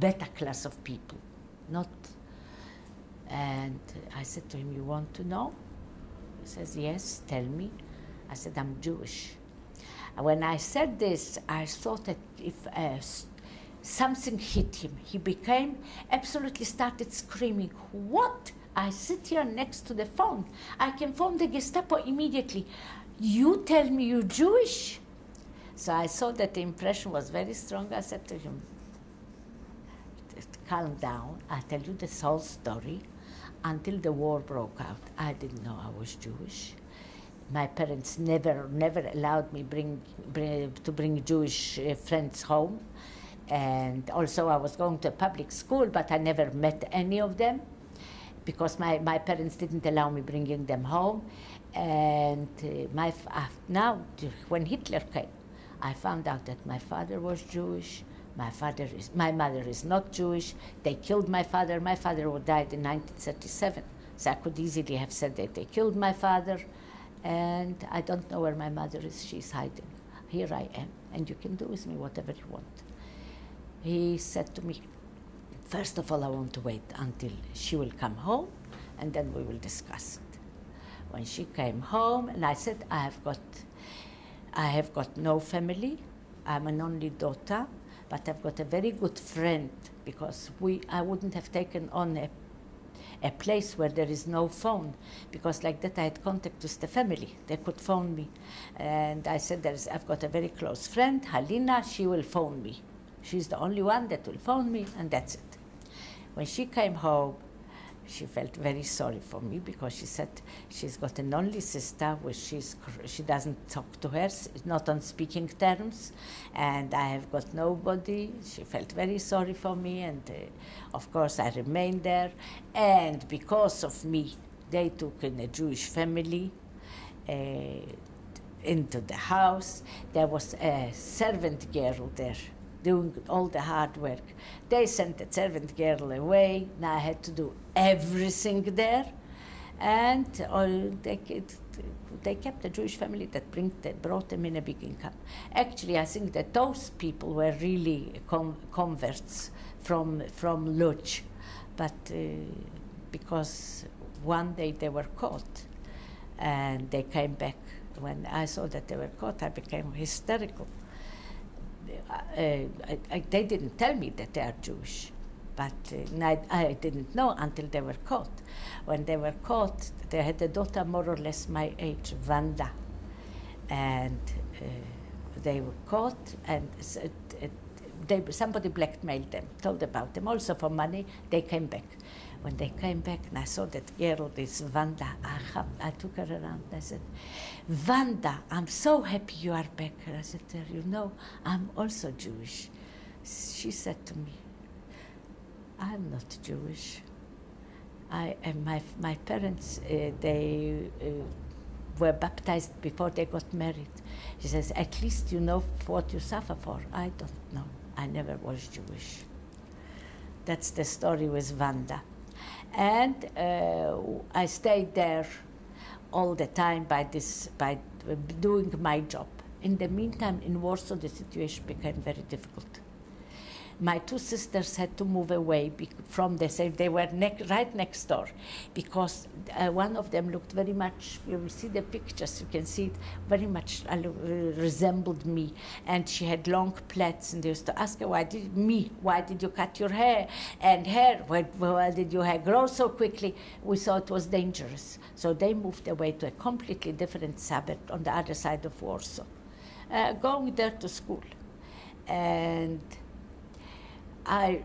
better class of people, not. And I said to him, "You want to know?" He says, "Yes. Tell me." I said, "I'm Jewish." When I said this, I thought that if uh, something hit him, he became absolutely started screaming, What? I sit here next to the phone. I can phone the Gestapo immediately. You tell me you're Jewish? So I saw that the impression was very strong. I said to him, calm down. I'll tell you this whole story. Until the war broke out, I didn't know I was Jewish. My parents never, never allowed me bring, bring, to bring Jewish uh, friends home. And also, I was going to a public school, but I never met any of them because my, my parents didn't allow me bringing them home. And uh, my, uh, now, when Hitler came, I found out that my father was Jewish. My father is, my mother is not Jewish. They killed my father. My father died in 1937. So I could easily have said that they killed my father. And I don't know where my mother is. She's hiding. Here I am. And you can do with me whatever you want. He said to me, First of all, I want to wait until she will come home, and then we will discuss it. When she came home, and I said, I have got, I have got no family. I'm an only daughter, but I've got a very good friend because we, I wouldn't have taken on a, a place where there is no phone because like that I had contact with the family. They could phone me, and I said, There's, I've got a very close friend, Halina. She will phone me. She's the only one that will phone me, and that's it. When she came home, she felt very sorry for me because she said she's got an only sister which she's she doesn't talk to her not on speaking terms and i have got nobody. She felt very sorry for me and uh, of course i remained there. And because of me they took in a jewish family uh, into the house. There was a servant girl there doing all the hard work. They sent the servant girl away. Now I had to do everything there. And uh, they, they kept a Jewish family that bring, brought them in a big income. Actually, I think that those people were really converts from, from Lodz. But uh, because one day they were caught and they came back. When I saw that they were caught, I became hysterical I, I, they didn't tell me that they are Jewish, but uh, I, I didn't know until they were caught. When they were caught, they had a daughter more or less my age, Vanda, and uh, they were caught, and it, they, somebody blackmailed them, told about them, also for money. They came back. When they came back, and I saw that girl, this Vanda, I, hap- I took her around. and I said, Vanda, I'm so happy you are back. And I said to her, You know, I'm also Jewish. She said to me, I'm not Jewish. I and my my parents uh, they uh, were baptized before they got married. She says, at least you know what you suffer for. I don't know. I never was Jewish. That's the story with Vanda. And uh, I stayed there all the time by this by doing my job. In the meantime, in Warsaw, the situation became very difficult. My two sisters had to move away from the same. They were ne- right next door, because uh, one of them looked very much. You will see the pictures. You can see it very much uh, resembled me, and she had long plaits. And they used to ask her, "Why did me? Why did you cut your hair? And hair? Why, why did your hair grow so quickly?" We thought it was dangerous, so they moved away to a completely different suburb on the other side of Warsaw, uh, going there to school, and. I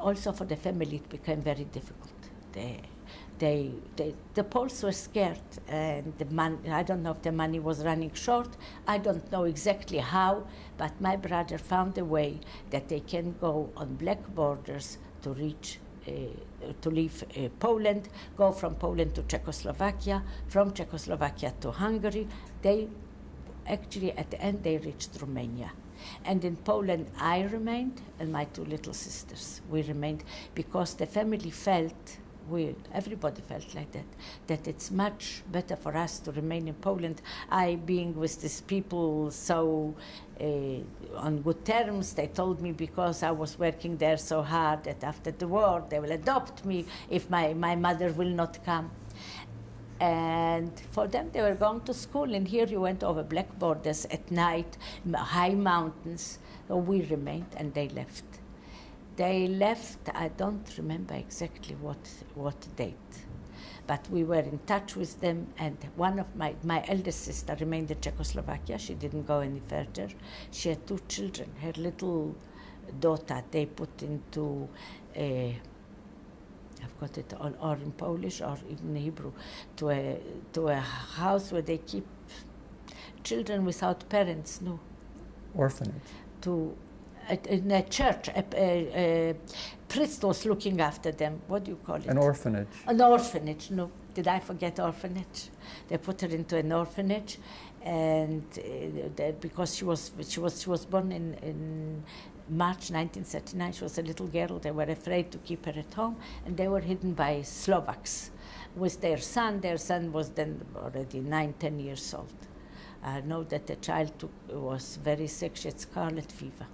also for the family it became very difficult. They, they, they, the Poles were scared, and the man, I don't know if the money was running short. I don't know exactly how, but my brother found a way that they can go on black borders to reach. Uh, to leave uh, Poland, go from Poland to Czechoslovakia, from Czechoslovakia to Hungary. They actually, at the end, they reached Romania And in Poland, I remained, and my two little sisters. We remained because the family felt, we, everybody felt like that, that it's much better for us to remain in Poland. I, being with these people so uh, on good terms, they told me because I was working there so hard that after the war they will adopt me if my, my mother will not come. And for them, they were going to school, and here you went over black borders at night, high mountains. We remained, and they left. They left, I don't remember exactly what, what date, but we were in touch with them, and one of my, my eldest sister remained in Czechoslovakia. She didn't go any further. She had two children. Her little daughter, they put into a I've got it all, or in Polish or even Hebrew, to a, to a house where they keep children without parents, no. Orphanage. To in a church, a, a, a, priest was looking after them. What do you call it? An orphanage. An orphanage, no. Did I forget orphanage? They put her into an orphanage, and uh, because she was she was she was born in, in March 1939. She was a little girl. They were afraid to keep her at home, and they were hidden by Slovaks with their son. Their son was then already nine, ten years old. I know that the child took, was very sick. She had scarlet fever.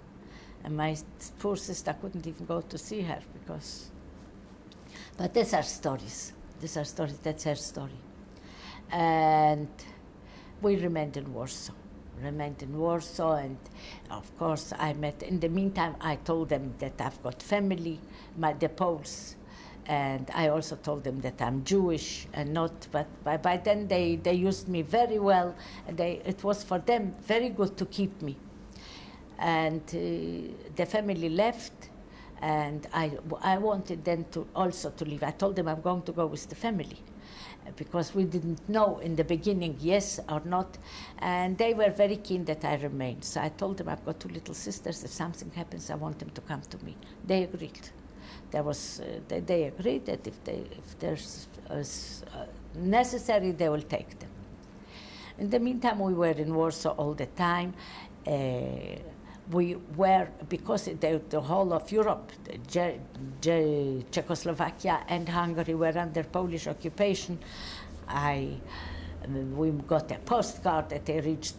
And my poor sister couldn't even go to see her because. But these are stories. These are stories. That's her story. And we remained in Warsaw remained in Warsaw, and of course I met. In the meantime, I told them that I've got family, my the Poles, and I also told them that I'm Jewish and not. But by, by then they, they used me very well, they, it was for them very good to keep me. And uh, the family left, and I, I wanted them to also to leave. I told them I'm going to go with the family because we didn't know in the beginning yes or not. And they were very keen that I remain. So I told them I've got two little sisters. If something happens, I want them to come to me. They agreed. There was, uh, they, they, agreed that if, they, if there's uh, uh, necessary, they will take them. In the meantime, we were in Warsaw all the time. Uh, we were, because the, the whole of Europe, Czechoslovakia and Hungary were under Polish occupation, I, we got a postcard that they reached,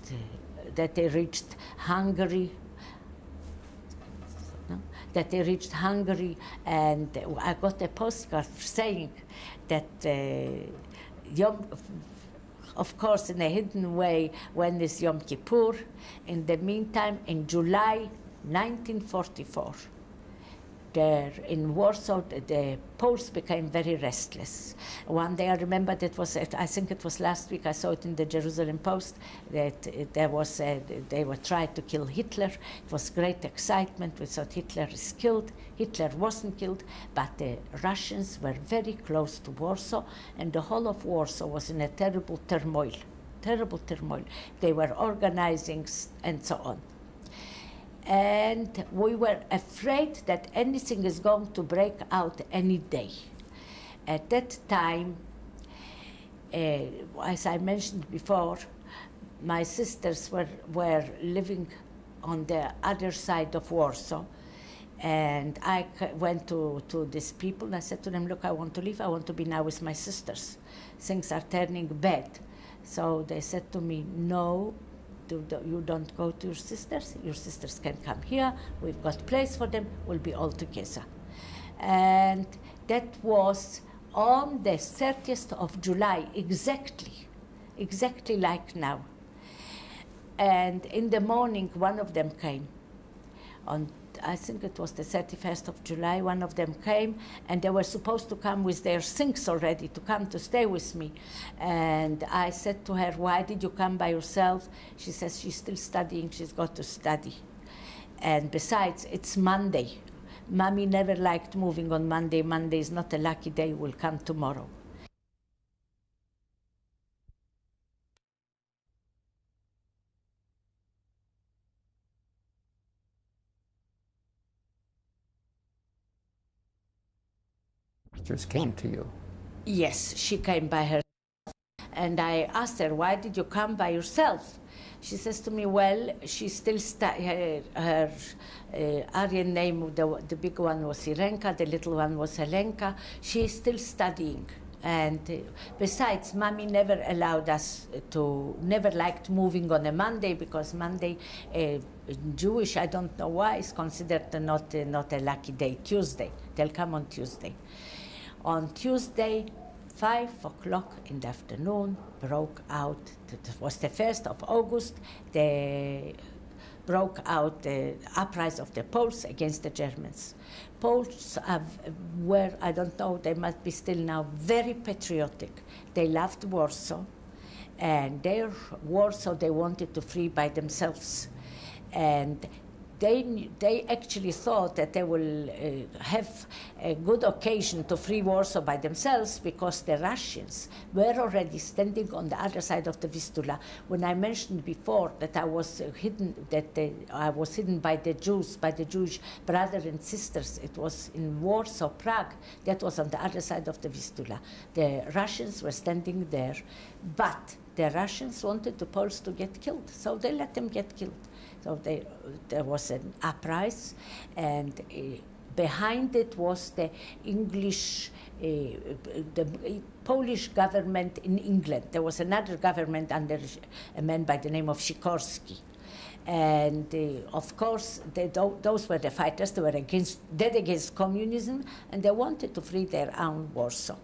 that they reached Hungary, that they reached Hungary, and I got a postcard saying that uh, of course, in a hidden way, when is Yom Kippur. In the meantime, in July 1944, there in Warsaw, the Poles became very restless. One day I remember that was, I think it was last week, I saw it in the Jerusalem Post, that there was, a, they were trying to kill Hitler. It was great excitement. We thought Hitler is killed. Hitler wasn't killed, but the Russians were very close to Warsaw, and the whole of Warsaw was in a terrible turmoil, terrible turmoil. They were organizing and so on and we were afraid that anything is going to break out any day. At that time, uh, as I mentioned before, my sisters were, were living on the other side of Warsaw. And I went to, to these people and I said to them, Look, I want to leave. I want to be now with my sisters. Things are turning bad. So they said to me, No, do, you don't go to your sisters. Your sisters can come here. We've got place for them. We'll be all together. And that was on the 30th of July, exactly, exactly like now. And in the morning, one of them came on I think it was the 31st of July, one of them came and they were supposed to come with their things already to come to stay with me. And I said to her, Why did you come by yourself? She says she's still studying, she's got to study. And besides, it's Monday. Mommy never liked moving on Monday. Monday is not a lucky day, will come tomorrow. Sisters came to you. Yes, she came by herself. And I asked her, why did you come by yourself? She says to me, well, she still, her, her uh, Aryan name, the, the big one was Irenka, the little one was Helenka. She is still studying. And uh, besides, mommy never allowed us to, never liked moving on a Monday because Monday, uh, Jewish, I don't know why, is considered not, uh, not a lucky day. Tuesday, they'll come on Tuesday. On Tuesday, five o'clock in the afternoon, broke out. It was the first of August. The broke out the uprising of the Poles against the Germans. Poles were, I don't know, they must be still now very patriotic. They loved Warsaw, and their Warsaw they wanted to free by themselves. And they, they actually thought that they will uh, have a good occasion to free Warsaw by themselves because the Russians were already standing on the other side of the Vistula. When I mentioned before that I was uh, hidden, that they, I was hidden by the Jews, by the Jewish brothers and sisters, it was in Warsaw, Prague, that was on the other side of the Vistula. The Russians were standing there, but the Russians wanted the Poles to get killed, so they let them get killed. So they, there was an uprising, and uh, behind it was the English, uh, the Polish government in England. There was another government under a man by the name of Sikorski. And uh, of course, they, those were the fighters. They were against, dead against communism, and they wanted to free their own Warsaw.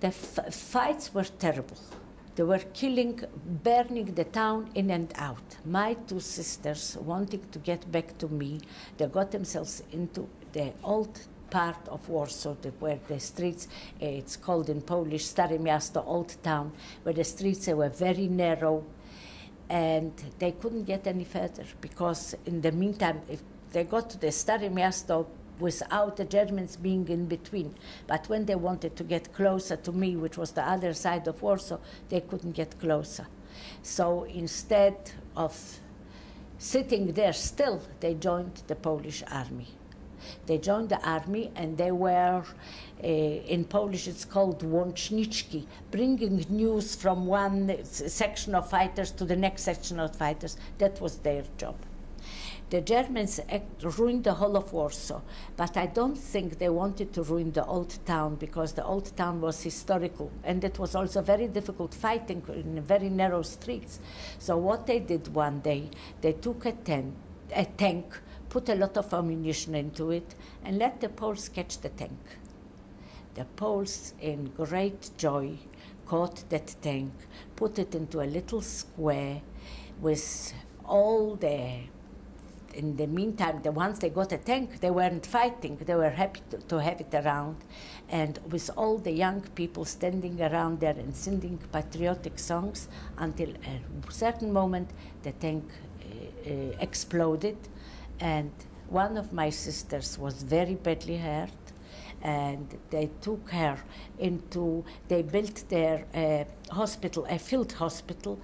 The fights were terrible. They were killing, burning the town in and out. My two sisters, wanting to get back to me, they got themselves into the old part of Warsaw, where the streets, eh, it's called in Polish Stare Miasto, Old Town, where the streets were very narrow, and they couldn't get any further because in the meantime, if they got to the Stare Miasto without the Germans being in between. But when they wanted to get closer to me, which was the other side of Warsaw, they couldn't get closer. So instead of sitting there still, they joined the Polish army. They joined the army and they were, uh, in Polish it's called łączniki, bringing news from one section of fighters to the next section of fighters. That was their job. The Germans ruined the whole of Warsaw, but I don't think they wanted to ruin the old town because the old town was historical and it was also very difficult fighting in very narrow streets. So what they did one day, they took a, tent, a tank, put a lot of ammunition into it, and let the Poles catch the tank. The Poles, in great joy, caught that tank, put it into a little square with all the in the meantime, the ones they got a tank, they weren't fighting. They were happy to, to, have it around. And with all the young people standing around there and singing patriotic songs until a certain moment, the tank uh, uh, exploded. And one of my sisters was very badly hurt. And they took her into, they built their uh, hospital, a field hospital,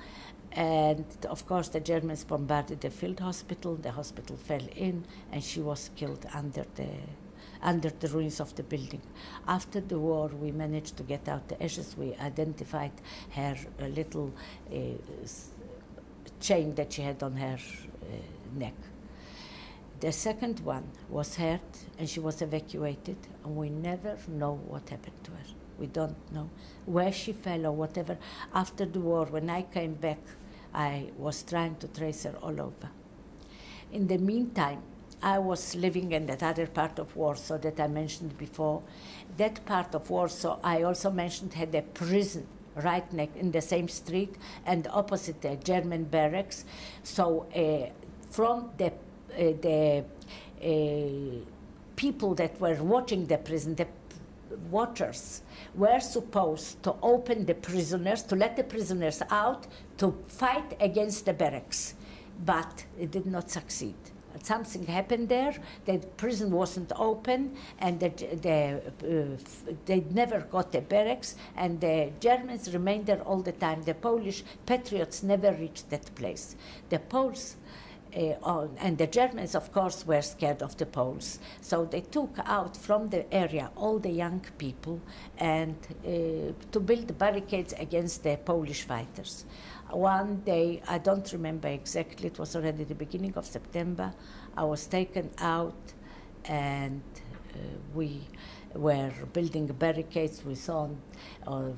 and of course, the Germans bombarded the field hospital. The hospital fell in, and she was killed under the under the ruins of the building. After the war, we managed to get out the ashes. We identified her uh, little uh, chain that she had on her uh, neck. The second one was hurt, and she was evacuated, and we never know what happened to her. We don't know where she fell or whatever. After the war, when I came back I was trying to trace her all over. In the meantime, I was living in that other part of Warsaw that I mentioned before. That part of Warsaw, I also mentioned, had a prison right next in the same street and opposite the German barracks. So uh, from the, uh, the uh, people that were watching the prison, the watchers were supposed to open the prisoners, to let the prisoners out, to fight against the barracks. But it did not succeed. Something happened there. The prison wasn't open, and the, the, uh, they never got the barracks. And the Germans remained there all the time. The Polish patriots never reached that place. The Poles on, and the Germans, of course, were scared of the Poles. So they took out from the area all the young people and uh, to build barricades against the Polish fighters. One day, I don't remember exactly, it was already the beginning of September, I was taken out and uh, we were building barricades. We saw uh,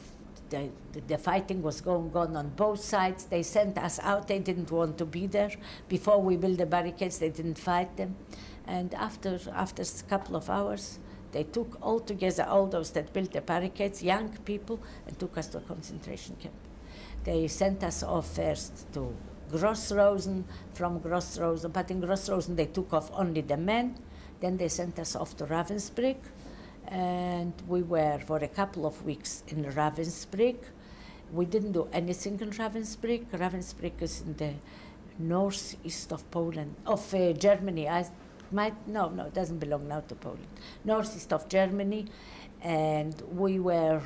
the, the fighting was going on on both sides. They sent us out. They didn't want to be there. Before we built the barricades, they didn't fight them. And after, after a couple of hours, they took all together all those that built the barricades, young people, and took us to a concentration camp. They sent us off first to Grossrosen, from Grossrosen, but in Grossrosen they took off only the men. Then they sent us off to Ravensbrück, and we were for a couple of weeks in Ravensbrück. We didn't do anything in Ravensbrück. Ravensbrück is in the northeast of Poland, of uh, Germany. I might no, no, it doesn't belong now to Poland. Northeast of Germany, and we were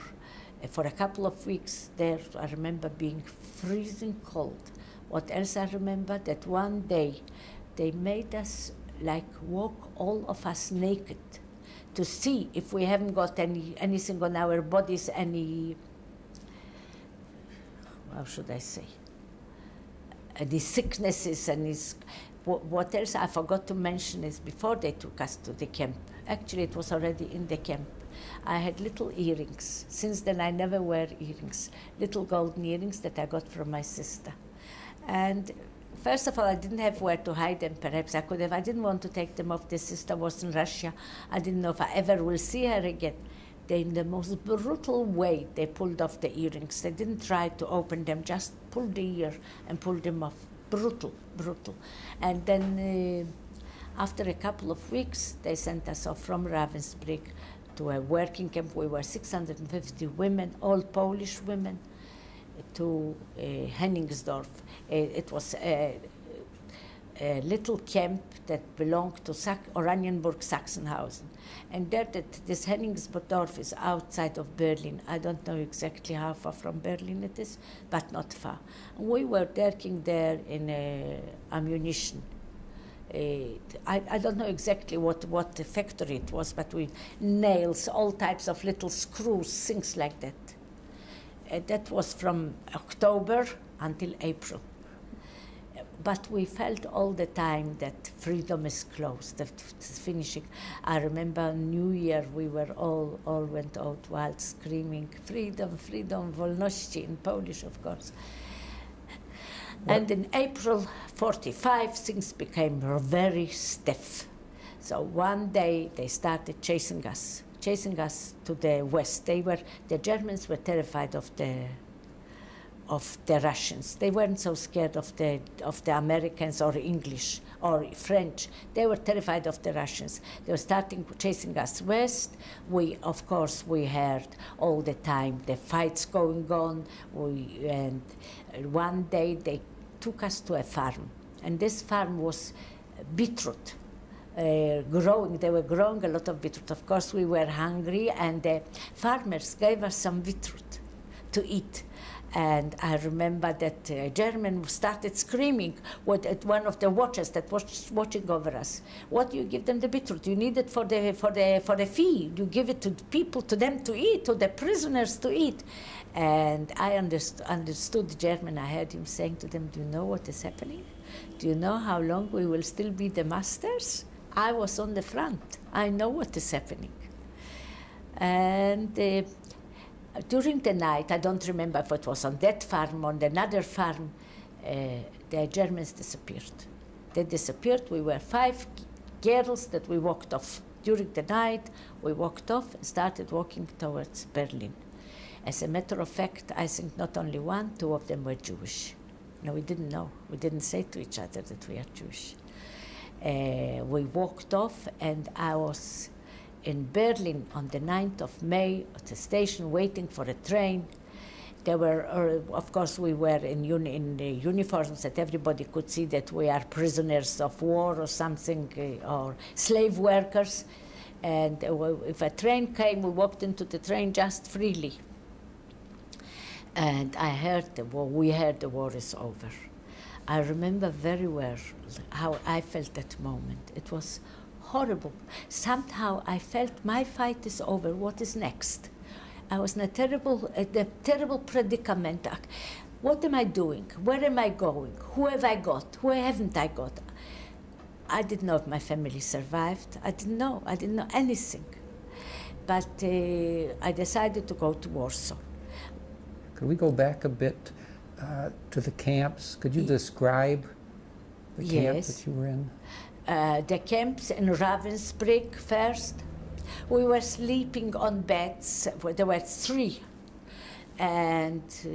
uh, for a couple of weeks there. I remember being freezing cold. What else I remember? That one day they made us like walk all of us naked to see if we haven't got any anything on our bodies, any how should I say, any sicknesses, any what else I forgot to mention is before they took us to the camp. Actually, it was already in the camp. I had little earrings. Since then, I never wear earrings. Little golden earrings that I got from my sister. And First of all, I didn't have where to hide them. Perhaps I could have. I didn't want to take them off. The sister was in Russia. I didn't know if I ever will see her again. They, in the most brutal way, they pulled off the earrings. They didn't try to open them, just pulled the ear and pulled them off. Brutal, brutal. And then, uh, after a couple of weeks, they sent us off from Ravensbrück to a working camp. We were 650 women, all Polish women to uh, Hennigsdorf. Uh, it was a, a, little camp that belonged to Oranienburg, Sachsenhausen. And there, that this Hennigsdorf is outside of Berlin. I don't know exactly how far from Berlin it is, but not far. And we were working there in uh, ammunition. I, I, don't know exactly what, what factory it was, but we nails, all types of little screws, things like that. Uh, that was from October until April. But we felt all the time that freedom is close, that it's finishing. I remember New Year, we were all, all went out while screaming, freedom, freedom, wolności, in Polish, of course. What? And in April 45, things became very stiff. So one day they started chasing us chasing us to the west. They were the Germans were terrified of the of the Russians. They weren't so scared of the of the Americans or English or French. They were terrified of the Russians. They were starting chasing us west. We, of course, we heard all the time the fights going on. We, and one day they took us to a farm, and this farm was beetroot uh, growing. They were growing a lot of beetroot. Of course, we were hungry, and the farmers gave us some beetroot to eat. And I remember that a German started screaming at one of the watchers that was watching over us. What do you give them the beetroot? You need it for the for the for the fee. You give it to people, to them to eat, to the prisoners to eat. And I underst understood the German. I heard him saying to them, "Do you know what is happening? Do you know how long we will still be the masters?" I was on the front. I know what is happening. And uh, during the night, I don't remember if it was on that farm, on another farm, uh, the Germans disappeared. They disappeared. We were five girls that we walked off. During the night, we walked off and started walking towards Berlin. As a matter of fact, I think not only one, two of them were Jewish. No, we didn't know. We didn't say to each other that we are Jewish. Uh, we walked off, and I was in Berlin on the 9th of May at the station waiting for a train. There were, uh, of course, we were in, uni- in uniforms that everybody could see that we are prisoners of war or something, uh, or slave workers. And uh, if a train came, we walked into the train just freely. And I heard the war, we heard the war is over. I remember very well how I felt that moment. It was horrible. Somehow I felt my fight is over. What is next? I was in a terrible, a, terrible predicament. What am I doing? Where am I going? Who have I got? Who haven't I got? I didn't know if my family survived. I didn't know. I didn't know anything. But uh, I decided to go to Warsaw. Could we go back a bit uh, to the camps? Could you describe the Yes. camp that you were in? Uh, the camps in Ravensbrück first. We were sleeping on beds. There were three, and uh,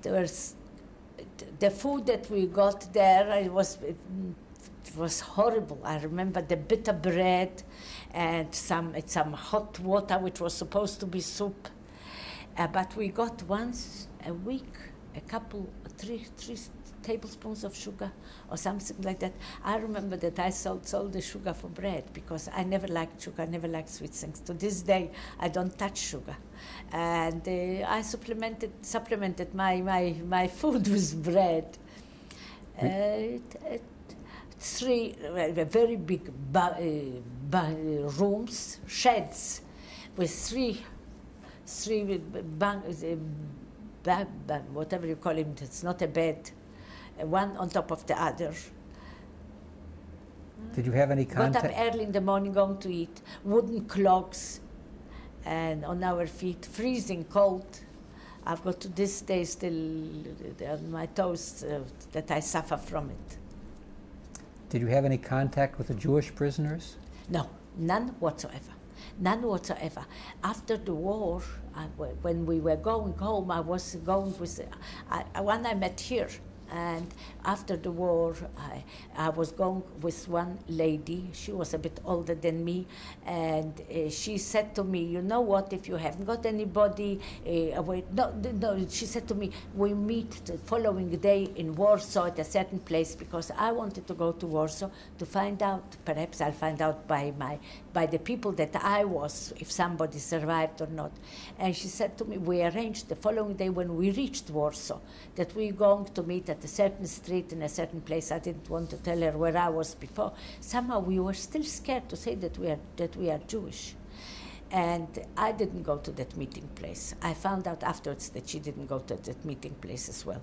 there was the food that we got there. It was it, was horrible. I remember the bitter bread and some some hot water, which was supposed to be soup. Uh, but we got once a week a couple, three, three tablespoons of sugar or something like that. I remember that I sold, sold the sugar for bread because I never liked sugar, I never liked sweet things. To this day, I don't touch sugar. And uh, I supplemented, supplemented my, my, my food with bread. Uh, it- it- three uh, very big ba- uh, ba- rooms, sheds, with three three bunk, uh, ba- whatever you call it, it's not a bed, uh, one on top of the other. Did you have any contact? Got up early in the morning, going to eat, wooden clogs, and on our feet, freezing cold. I've got to this day still on my toes uh, that I suffer from it. Did you have any contact with the Jewish prisoners? No, none whatsoever. None whatsoever. After the war, I, when we were going home, I was going with I- one I met here. And after the war, I, I was going with one lady. She was a bit older than me. And uh, she said to me, You know what? If you haven't got anybody, uh, no, no, she said to me, We meet the following day in Warsaw at a certain place because I wanted to go to Warsaw to find out. Perhaps I'll find out by my by the people that I was if somebody survived or not. And she said to me, we arranged the following day when we reached Warsaw that we're going to meet at a certain street in a certain place. I didn't want to tell her where I was before. Somehow we were still scared to say that we are that we are Jewish. And I didn't go to that meeting place. I found out afterwards that she didn't go to that meeting place as well.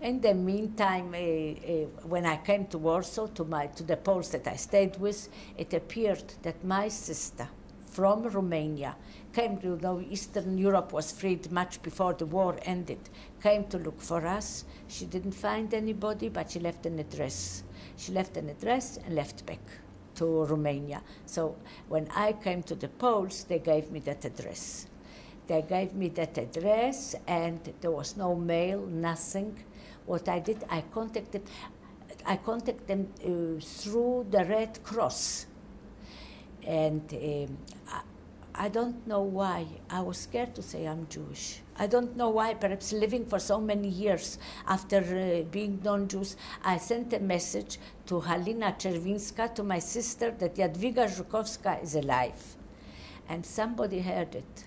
In the meantime, uh, uh, when I came to Warsaw, to, my, to the Poles that I stayed with, it appeared that my sister from Romania came to know Eastern Europe was freed much before the war ended, came to look for us. She didn't find anybody, but she left an address. She left an address and left back to Romania. So when I came to the Poles, they gave me that address. They gave me that address, and there was no mail, nothing. What I did, I contacted, I contacted them uh, through the Red Cross, and um, I, don't know why. I was scared to say I'm Jewish. I don't know why. Perhaps living for so many years after uh, being non-Jews, I sent a message to Halina Czerwinska, to my sister, that Jadwiga Żukowska is alive, and somebody heard it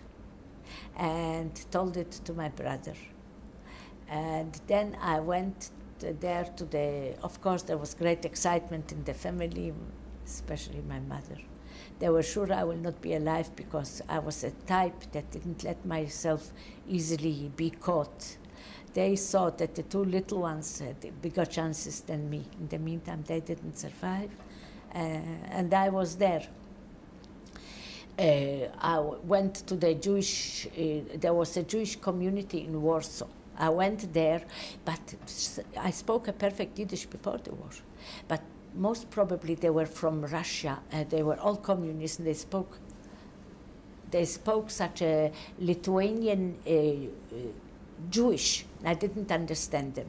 and told it to my brother. And then I went to there to the, of course, there was great excitement in the family, especially my mother. They were sure I will not be alive because I was a type that didn't let myself easily be caught. They thought that the two little ones had bigger chances than me. In the meantime, they didn't survive, uh, and I was there. Uh, I went to the Jewish, uh, there was a Jewish community in Warsaw. I went there, but I spoke a perfect Yiddish before the war. But most probably they were from Russia. Uh, they were all communists and they spoke, they spoke such a Lithuanian uh, Jewish. I didn't understand them.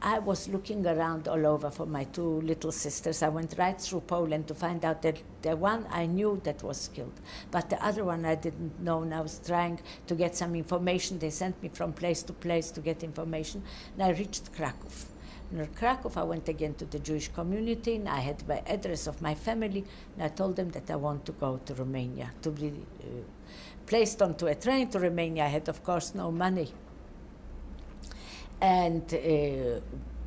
I was looking around all over for my two little sisters. I went right through Poland to find out that the one I knew that was killed, but the other one I didn't know. And I was trying to get some information. They sent me from place to place to get information, and I reached Krakow. In Krakow, I went again to the Jewish community, and I had my address of my family, and I told them that I want to go to Romania to be uh, placed onto a train to Romania. I had, of course, no money and uh,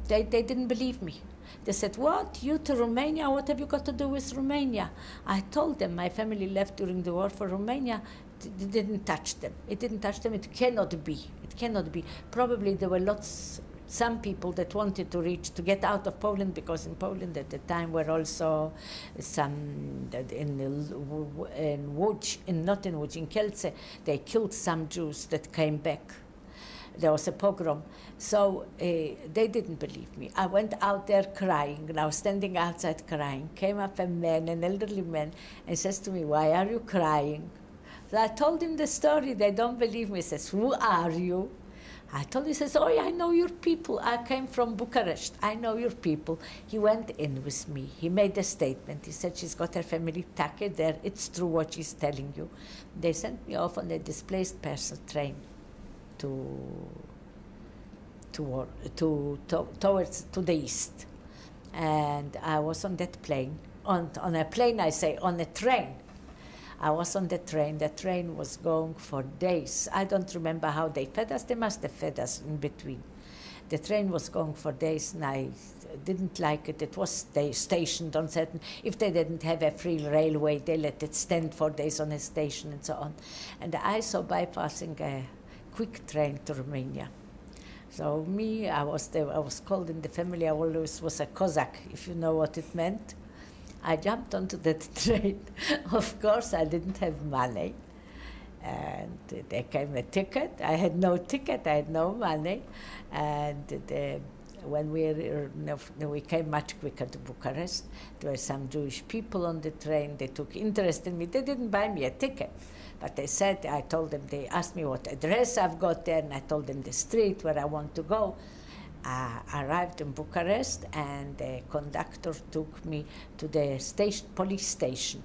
They, they didn't believe me. They said, What? You to Romania? What have you got to do with Romania? I told them my family left during the war for Romania. It didn't touch them. It didn't touch them. It cannot be. It cannot be. Probably there were lots, some people that wanted to reach, to get out of Poland because in Poland at the time were also some, in, in Łódź, in, not in Łódź, in Kielce, they killed some Jews that came back there was a pogrom. So uh, they didn't believe me. I went out there crying, was standing outside crying. Came up a man, an elderly man, and says to me, Why are you crying? So I told him the story. They don't believe me. He says, Who are you? I told him, he says, Oh, I know your people. I came from Bucharest. I know your people. He went in with me. He made a statement. He said, She's got her family tucked there. It's true what she's telling you. They sent me off on a displaced person train to, to, to, to, towards to the east. And I was on that plane, on, on a plane, I say, on a train. I was on the train. The train was going for days. I don't remember how they fed us. They must have fed us in between. The train was going for days, and I didn't like it. It was stationed on certain. If they didn't have a free railway, they let it stand for days on a station and so on. And I saw bypassing a quick train to Romania. So me, I was the, I was called in the family. I always was a Cossack, if you know what it meant. I jumped onto that train. of course, I didn't have money, and there came a ticket. I had no ticket. I had no money, and the, when we we came much quicker to Bucharest, there were some Jewish people on the train. They took interest in me. They didn't buy me a ticket but they said, I told them, they asked me what address I've got there, and I told them the street where I want to go. I arrived in Bucharest, and the conductor took me to the station, police station.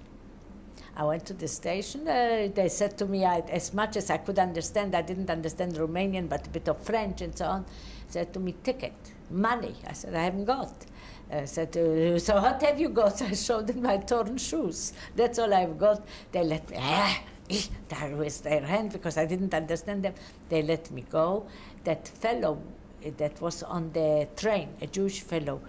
I went to the station. Uh, they said to me, I, as much as I could understand, I didn't understand Romanian, but a bit of French and so on. Said to me, ticket, money. I said, I haven't got. I said, uh, so what have you got? I showed them my torn shoes. That's all I've got. They let me, ah, there was their hand because I didn't understand them. They let me go. That fellow eh, Eh, that was on the train, a Jewish fellow,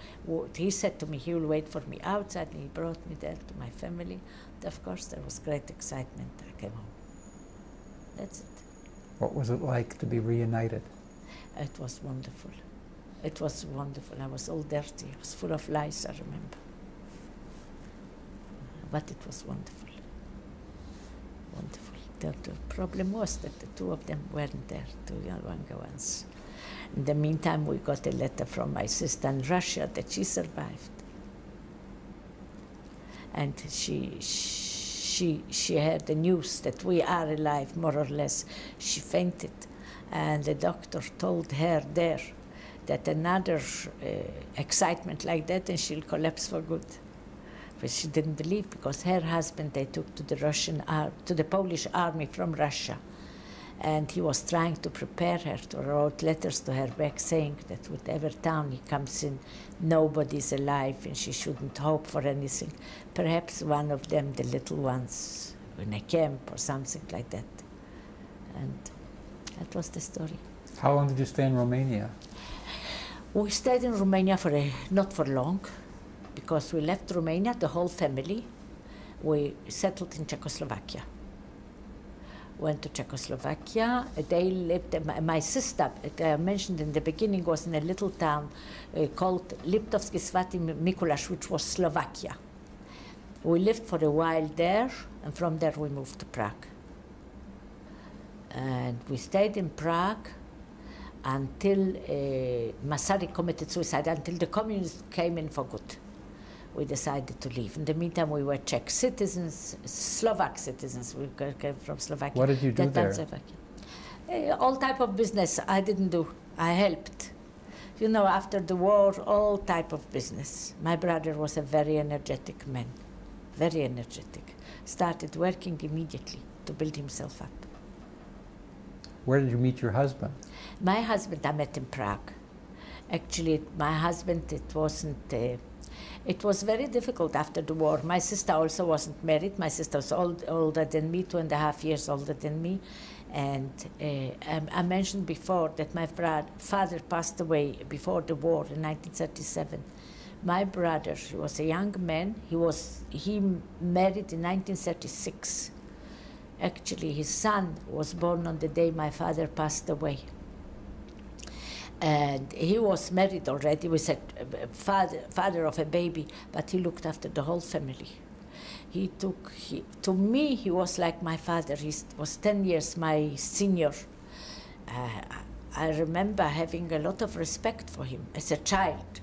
he said to me he will wait for me outside, and he brought me there to my family. And of course, there was great excitement. I came home. That's it. What was it like to be reunited? It was wonderful. It was wonderful. I was all dirty. I was full of lies, I remember. But it was wonderful wonderful. The, the, problem was that the two of them weren't there, two younger ones. In the meantime, we got a letter from my sister in Russia that she survived. And she, she, she heard the news that we are alive, more or less. She fainted. And the doctor told her there that another uh, excitement like that and she'll collapse for good but she didn't believe because her husband they took to the Russian to the Polish army from Russia, and he was trying to prepare her. To wrote letters to her back saying that whatever town he comes in, nobody's alive and she shouldn't hope for anything. Perhaps one of them, the little ones, in a camp or something like that. And that was the story. How long did you stay in Romania? We stayed in Romania for a, not for long because we left Romania, the whole family. We settled in Czechoslovakia. Went to Czechoslovakia. They lived, my sister, I mentioned in the beginning, was in a little town uh, called Liptovsky Svatý Mikuláš, which was Slovakia. We lived for a while there, and from there we moved to Prague. And we stayed in Prague until uh, Masaryk committed suicide, until the communists came in for good we decided to leave. In the meantime, we were Czech citizens, Slovak citizens. We came from Slovakia. What did you do there? Uh, all type of business. I didn't do. I helped. You know, after the war, all type of business. My brother was a very energetic man, very energetic. Started working immediately to build himself up. Where did you meet your husband? My husband, I met in Prague. Actually, my husband, it wasn't. Uh, it was very difficult after the war. My sister also wasn't married. My sister was old, older than me, two and a half years older than me. And uh, I, I mentioned before that my father passed away before the war in 1937. My brother he was a young man. He was he married in 1936. Actually, his son was born on the day my father passed away. And he was married already with a father, father of a baby, but he looked after the whole family. He took, he, to me, he was like my father. He was 10 years my senior. Uh, I remember having a lot of respect for him as a child.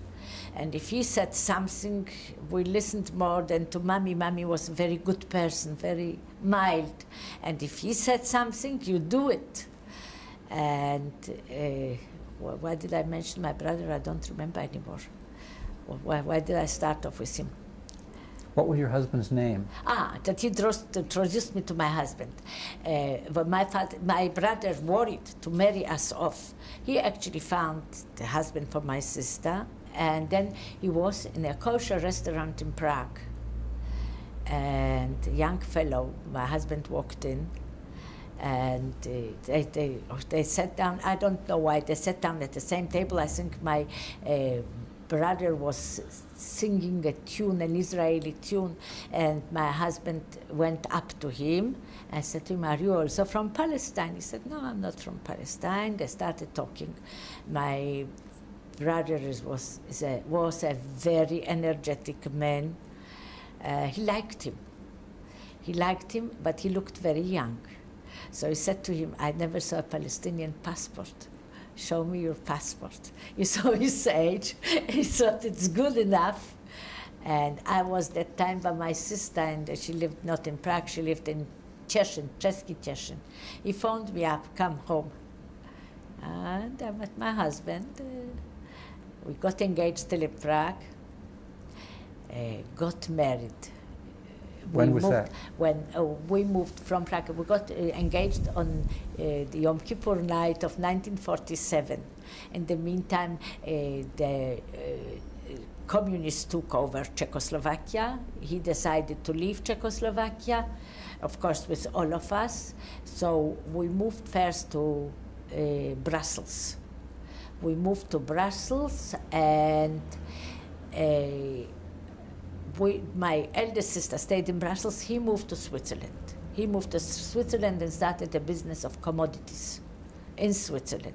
And if he said something, we listened more than to mommy. Mommy was a very good person, very mild. And if he said something, you do it. And uh, why did I mention my brother? I don't remember anymore. Why, why did I start off with him? What was your husband's name? Ah, that he introduced me to my husband. Uh, but my, father, my brother worried to marry us off. He actually found the husband for my sister, and then he was in a kosher restaurant in Prague. And a young fellow, my husband walked in, and they, they, they sat down. I don't know why they sat down at the same table. I think my uh, brother was singing a tune, an Israeli tune, and my husband went up to him and said to him, Are you also from Palestine? He said, No, I'm not from Palestine. They started talking. My brother is, was, is a, was a very energetic man. Uh, he liked him. He liked him, but he looked very young. So he said to him, I never saw a Palestinian passport show me your passport. You saw his age. he thought it's good enough. And I was that time by my sister, and she lived not in Prague, she lived in Cieszyn, Czeski Cieszyn. He phoned me up, come home. And I met my husband. We got engaged still in Prague, uh, got married when was moved, that? When uh, we moved from Prague, we got uh, engaged on uh, the Yom Kippur night of 1947. In the meantime, uh, the uh, communists took over Czechoslovakia. He decided to leave Czechoslovakia, of course, with all of us. So we moved first to uh, Brussels. We moved to Brussels and we, my eldest sister stayed in Brussels. He moved to Switzerland. He moved to Switzerland and started a business of commodities in Switzerland.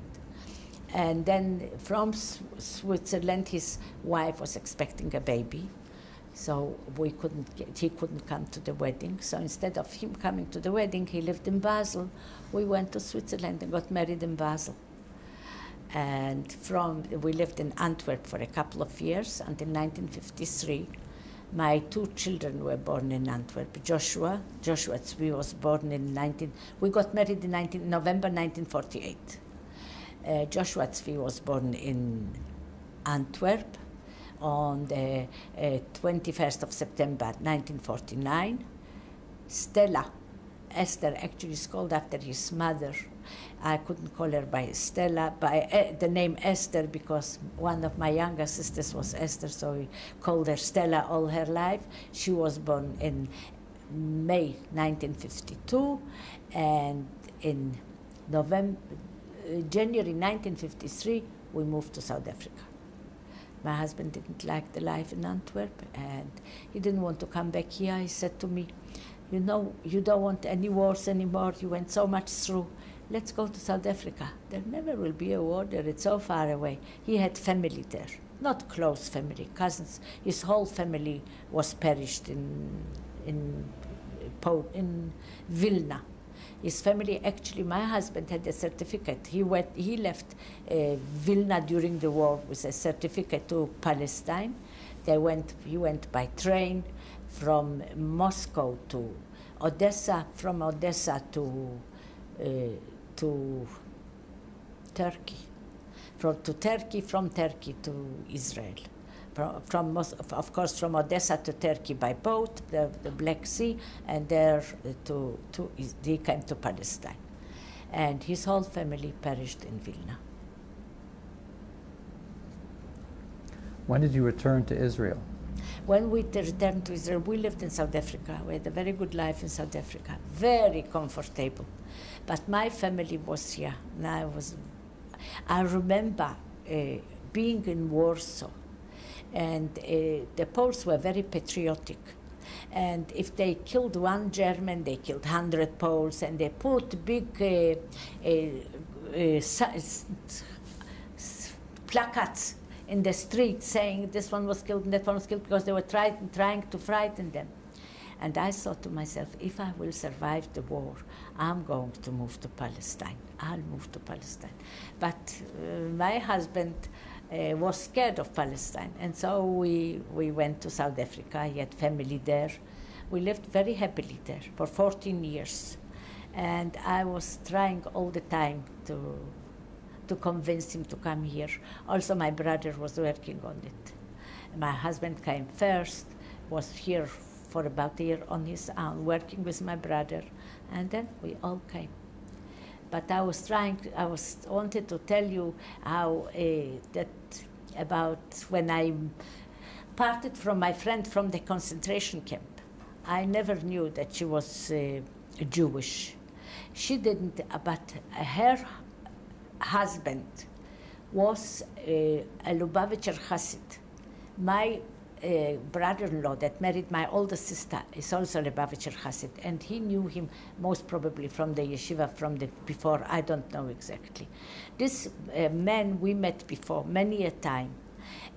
And then from Switzerland, his wife was expecting a baby. So we couldn't get, he couldn't come to the wedding. So instead of him coming to the wedding, he lived in Basel. We went to Switzerland and got married in Basel. And from, we lived in Antwerp for a couple of years until 1953 my two children were born in Antwerp. Joshua, Joshua Tzvi was born in 19, we got married in 19, November 1948. Uh, Joshua Tzvi was born in Antwerp on the uh, 21st of September 1949. Stella, Esther actually is called after his mother, I couldn't call her by Stella, by uh, the name Esther, because one of my younger sisters was Esther, so we called her Stella all her life. She was born in May 1952, and in November, uh, January 1953, we moved to South Africa. My husband didn't like the life in Antwerp, and he didn't want to come back here. He said to me, you know, you don't want any wars anymore. You went so much through let's go to South Africa. There never will be a war there, it's so far away. He had family there, not close family, cousins. His whole family was perished in, in, in Vilna. His family, actually, my husband had a certificate. He, went, he left uh, Vilna during the war with a certificate to Palestine. They went, he went by train from Moscow to Odessa, from Odessa to uh, to Turkey, from to Turkey, from Turkey to Israel. From, from of course, from Odessa to Turkey by boat, the, the Black Sea, and there uh, to, to, he came to Palestine. And his whole family perished in Vilna. When did you return to Israel? When we returned to Israel, we lived in South Africa. We had a very good life in South Africa, very comfortable. But my family was here. And I was, I remember uh, being in Warsaw, and uh, the Poles were very patriotic. And if they killed one German, they killed 100 Poles, and they put big uh, uh, uh placards in the street saying this one was killed and that one was killed because they were try, trying to frighten them. And I thought to myself, if I will survive the war, I'm going to move to Palestine. I'll move to Palestine. But uh, my husband uh, was scared of Palestine, and so we, we went to South Africa. He had family there. We lived very happily there for 14 years. And I was trying all the time to to convince him to come here. Also, my brother was working on it. My husband came first, was here for about a year on his own, working with my brother, and then we all came. But I was trying, I was wanted to tell you how uh, that about when I parted from my friend from the concentration camp. I never knew that she was uh, Jewish. She didn't, but her husband was uh, a Lubavitcher Hasid. My brother-in-law that married my older sister is also a Lubavitcher Hasid, and he knew him most probably from the yeshiva from the before. I don't know exactly. This uh, man we met before many a time,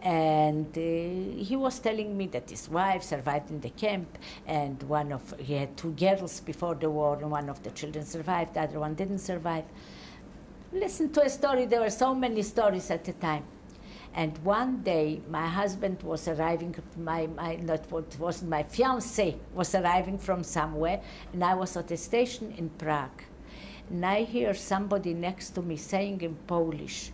and uh, he was telling me that his wife survived in the camp, and one of he had two girls before the war, and one of the children survived, the other one didn't survive listen to a story. There were so many stories at the time. And one day, my husband was arriving, my, my not what wasn't my fiance was arriving from somewhere, and I was at a station in Prague. And I hear somebody next to me saying in Polish,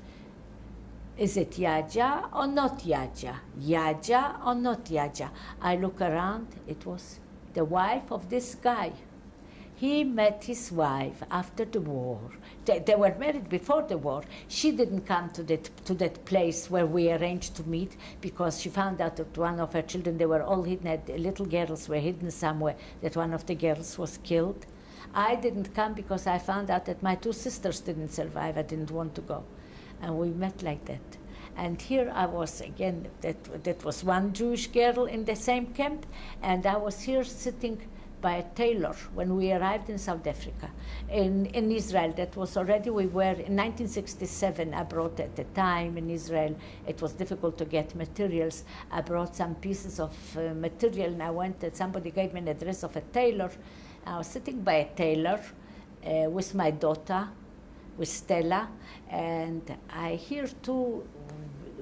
is it Yaja or not Yaja? Yaja or not Yaja? I look around, it was the wife of this guy. He met his wife after the war. They, they, were married before the war. She didn't come to that, to that place where we arranged to meet because she found out that one of her children, they were all hidden, little girls were hidden somewhere, that one of the girls was killed. I didn't come because I found out that my two sisters didn't survive. I didn't want to go. And we met like that. And here I was again, that, that was one Jewish girl in the same camp, and I was here sitting by a tailor when we arrived in South Africa. In, in Israel, that was already, we were in 1967, I brought at the time in Israel, it was difficult to get materials. I brought some pieces of uh, material and I went, and somebody gave me an address of a tailor. I was sitting by a tailor uh, with my daughter, with Stella, and I hear two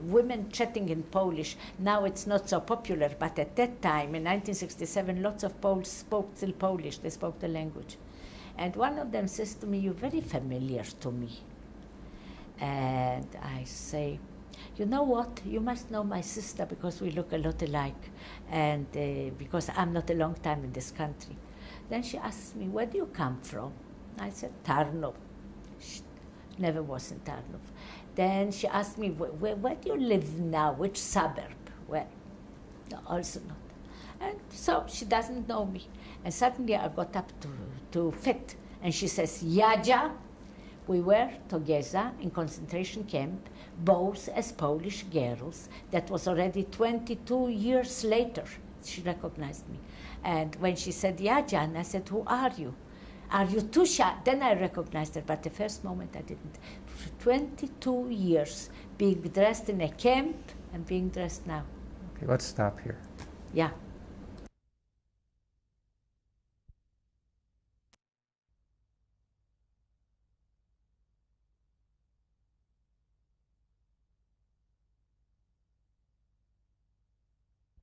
women chatting in Polish. Now it's not so popular, but at that time, in 1967, lots of Poles spoke still Polish. They spoke the language. And one of them says to me, You're very familiar to me. And I say, You know what? You must know my sister because we look a lot alike, and uh, because I'm not a long time in this country. Then she asks me, Where do you come from? I said, Tarnów. She never was in Tarnów. Then she asked me, where, where do you live now? Which suburb? Well, also not. And so she doesn't know me. And suddenly I got up to, to fit. And she says, Yaja, we were together in concentration camp, both as Polish girls. That was already 22 years later. She recognized me. And when she said Yaja, and I said, who are you? Are you Tusha? Then I recognized her, but the first moment I didn't. 22 years being dressed in a camp and being dressed now. Okay, let's stop here. Yeah.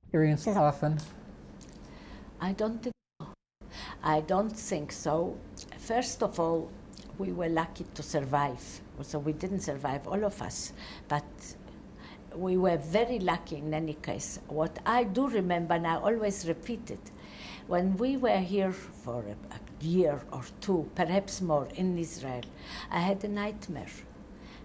Experience often? I don't think so. I don't think so. First of all, we were lucky to survive. So we didn't survive, all of us, but we were very lucky in any case. What I do remember, and I always repeat it, when we were here for a, year or two, perhaps more, in Israel, I had a nightmare.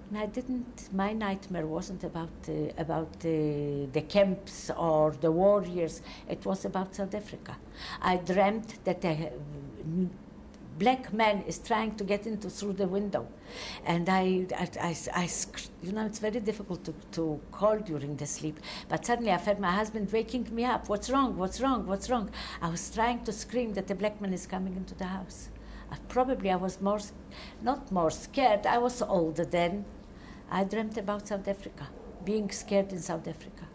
And I didn't. My nightmare wasn't about uh, about uh, the camps or the warriors. It was about South Africa. I dreamt that a black man is trying to get into through the window, and I, I, I, I you know, it's very difficult to, to call during the sleep. But suddenly I felt my husband waking me up. What's wrong? What's wrong? What's wrong? I was trying to scream that the black man is coming into the house. Uh, probably I was more, not more scared. I was older then. I dreamt about South Africa, being scared in South Africa.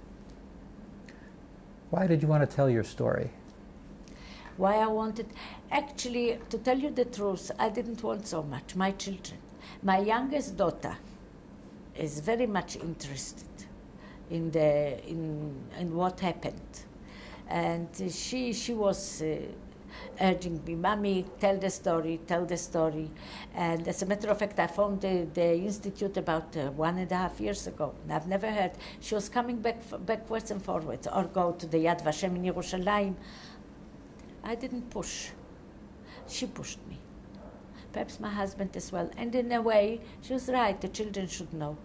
Why did you want to tell your story? Why I wanted, actually, to tell you the truth, I didn't want so much. My children, my youngest daughter, is very much interested in the in in what happened, and she she was. Uh, urging me, Mommy, tell the story, tell the story. And as a matter of fact, I found the, the institute about uh, one and a half years ago. And I've never heard. She was coming back backwards and forwards, or go to the Yad Vashem in Yerushalayim. I didn't push. She pushed me. Perhaps my husband as well. And in a way, she was right. The children should know.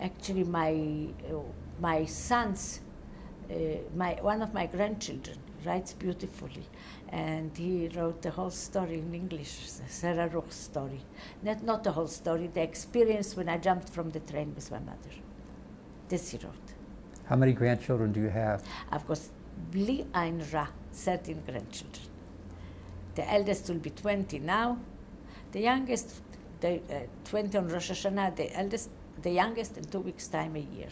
Actually, my uh, my sons, uh, my one of my grandchildren writes beautifully and he wrote the whole story in English, Sarah Ruch's story. Not, not the whole story, the experience when I jumped from the train with my mother. This he wrote. How many grandchildren do you have? I've got Bli Ein Ra, 13 grandchildren. The eldest will be 20 now. The youngest, the, uh, 20 on Rosh Hashanah, the eldest, the youngest in two weeks' time a year.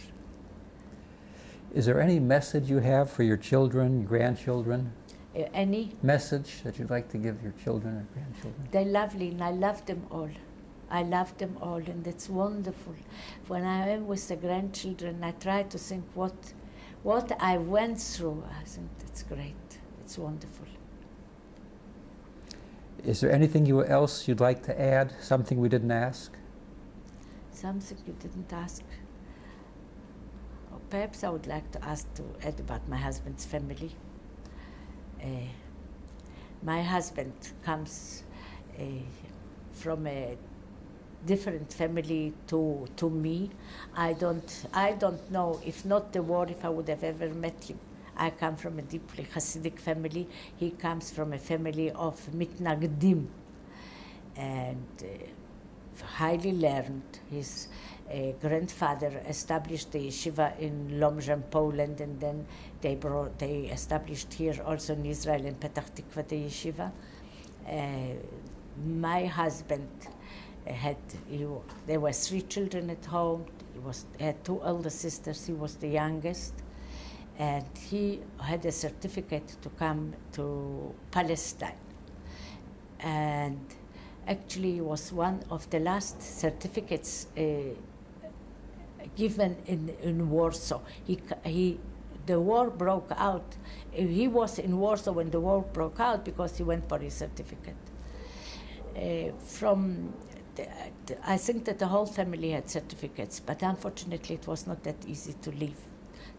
Is there any message you have for your children, grandchildren? Uh, any message that you'd like to give your children or grandchildren? They're lovely, and I love them all. I love them all, and it's wonderful. When I am with the grandchildren, I try to think what, what I went through. I think that's great. It's wonderful. Is there anything you else you'd like to add? Something we didn't ask? Something you didn't ask. Or perhaps I would like to ask to add about my husband's family. Uh, my husband comes uh, from a different family to to me. I don't I don't know if not the war if I would have ever met him. I come from a deeply Hasidic family. He comes from a family of mitnagdim, and uh, highly learned. His uh, grandfather established the yeshiva in Lomzhen, Poland, and then they brought, they established here also in Israel in Petah Tikva the yeshiva. Uh, my husband had, he, there were three children at home. He was had two older sisters. He was the youngest, and he had a certificate to come to Palestine. And actually, was one of the last certificates uh, given in, in Warsaw. He, he the war broke out. He was in Warsaw when the war broke out because he went for his certificate. Uh, from the, the, I think that the whole family had certificates, but unfortunately it was not that easy to leave.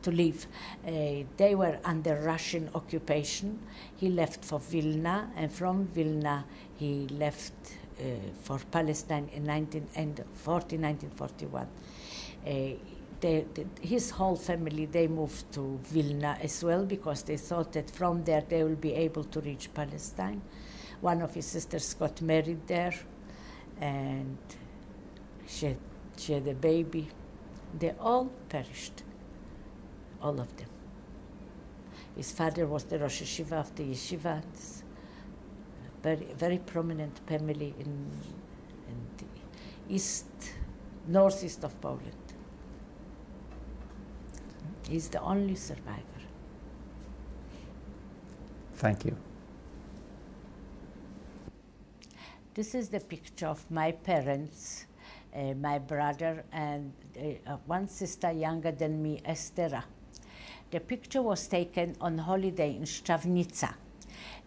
To leave, uh, they were under Russian occupation. He left for Vilna, and from Vilna he left uh, for Palestine in 19, 1941. Uh, they, they, his whole family they moved to Vilna as well because they thought that from there they will be able to reach Palestine. One of his sisters got married there, and she she had a baby. They all perished, all of them. His father was the Rosh Yeshiva of the yeshiva, very very prominent family in, in the east, northeast of Poland. He's the only survivor. Thank you. This is the picture of my parents, uh, my brother, and uh, one sister younger than me, Estera. The picture was taken on holiday in Stravnica.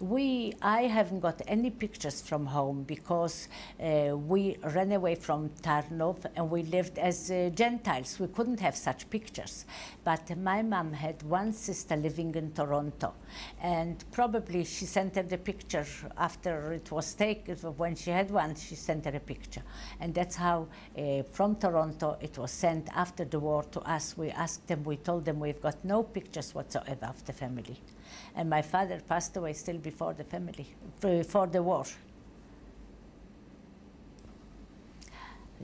We, I haven't got any pictures from home because uh, we ran away from Tarnów and we lived as uh, Gentiles. We couldn't have such pictures. But my mom had one sister living in Toronto, and probably she sent her the picture after it was taken. When she had one, she sent her a picture, and that's how uh, from Toronto it was sent after the war to us. We asked them, we told them we've got no pictures whatsoever of the family and my father passed away still before the family, before the war.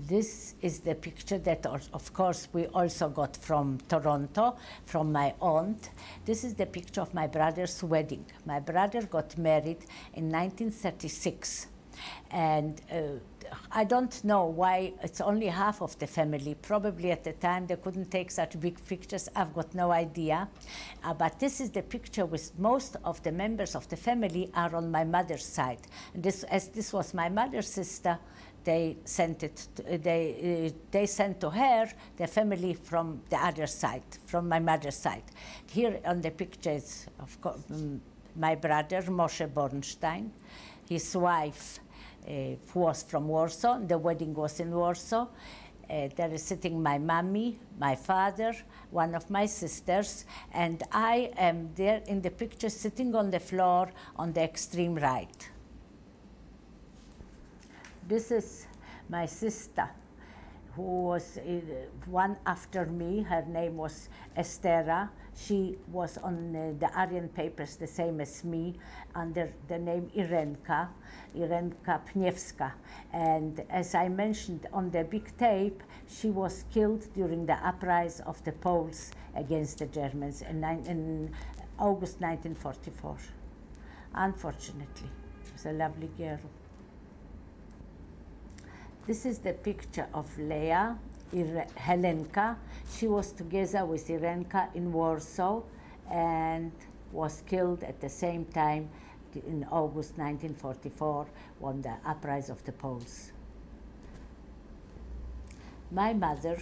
This is the picture that, of course, we also got from Toronto, from my aunt. This is the picture of my brother's wedding. My brother got married in 1936, and uh, I don't know why it's only half of the family. Probably at the time they couldn't take such big pictures. I've got no idea. Uh, but this is the picture with most of the members of the family are on my mother's side. And this, as this was my mother's sister, they sent it. To, they uh, they sent to her the family from the other side, from my mother's side. Here on the picture is of um, my brother Moshe Bornstein, his wife uh, was from Warsaw. The wedding was in Warsaw. Uh, there is sitting my mommy, my father, one of my sisters, and I am there in the picture sitting on the floor on the extreme right. This is my sister, who was uh, one after me. Her name was Estera. She was on uh, the Aryan papers, the same as me, under the name Irenka, Irenka Pniewska. And as I mentioned on the big tape, she was killed during the uprising of the Poles against the Germans in, in August 1944. Unfortunately, she was a lovely girl. This is the picture of Leah Helenka. She was together with Irenka in Warsaw and was killed at the same time in August 1944 when the uprising of the Poles. My mother,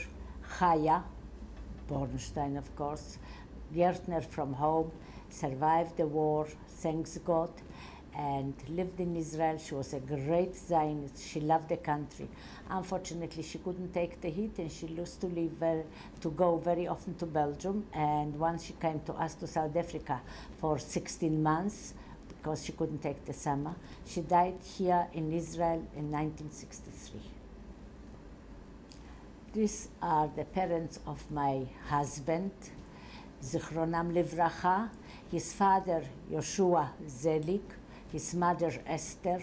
Chaya Bornstein, of course, Gertner from home, survived the war, thanks God, and lived in Israel. She was a great Zionist. She loved the country. Unfortunately, she couldn't take the heat and she used to leave, to go very often to Belgium. And once she came to us to South Africa for 16 months because she couldn't take the summer. She died here in Israel in 1963. These are the parents of my husband, Zichronam Livracha, his father, Yoshua Zelik, his mother Esther.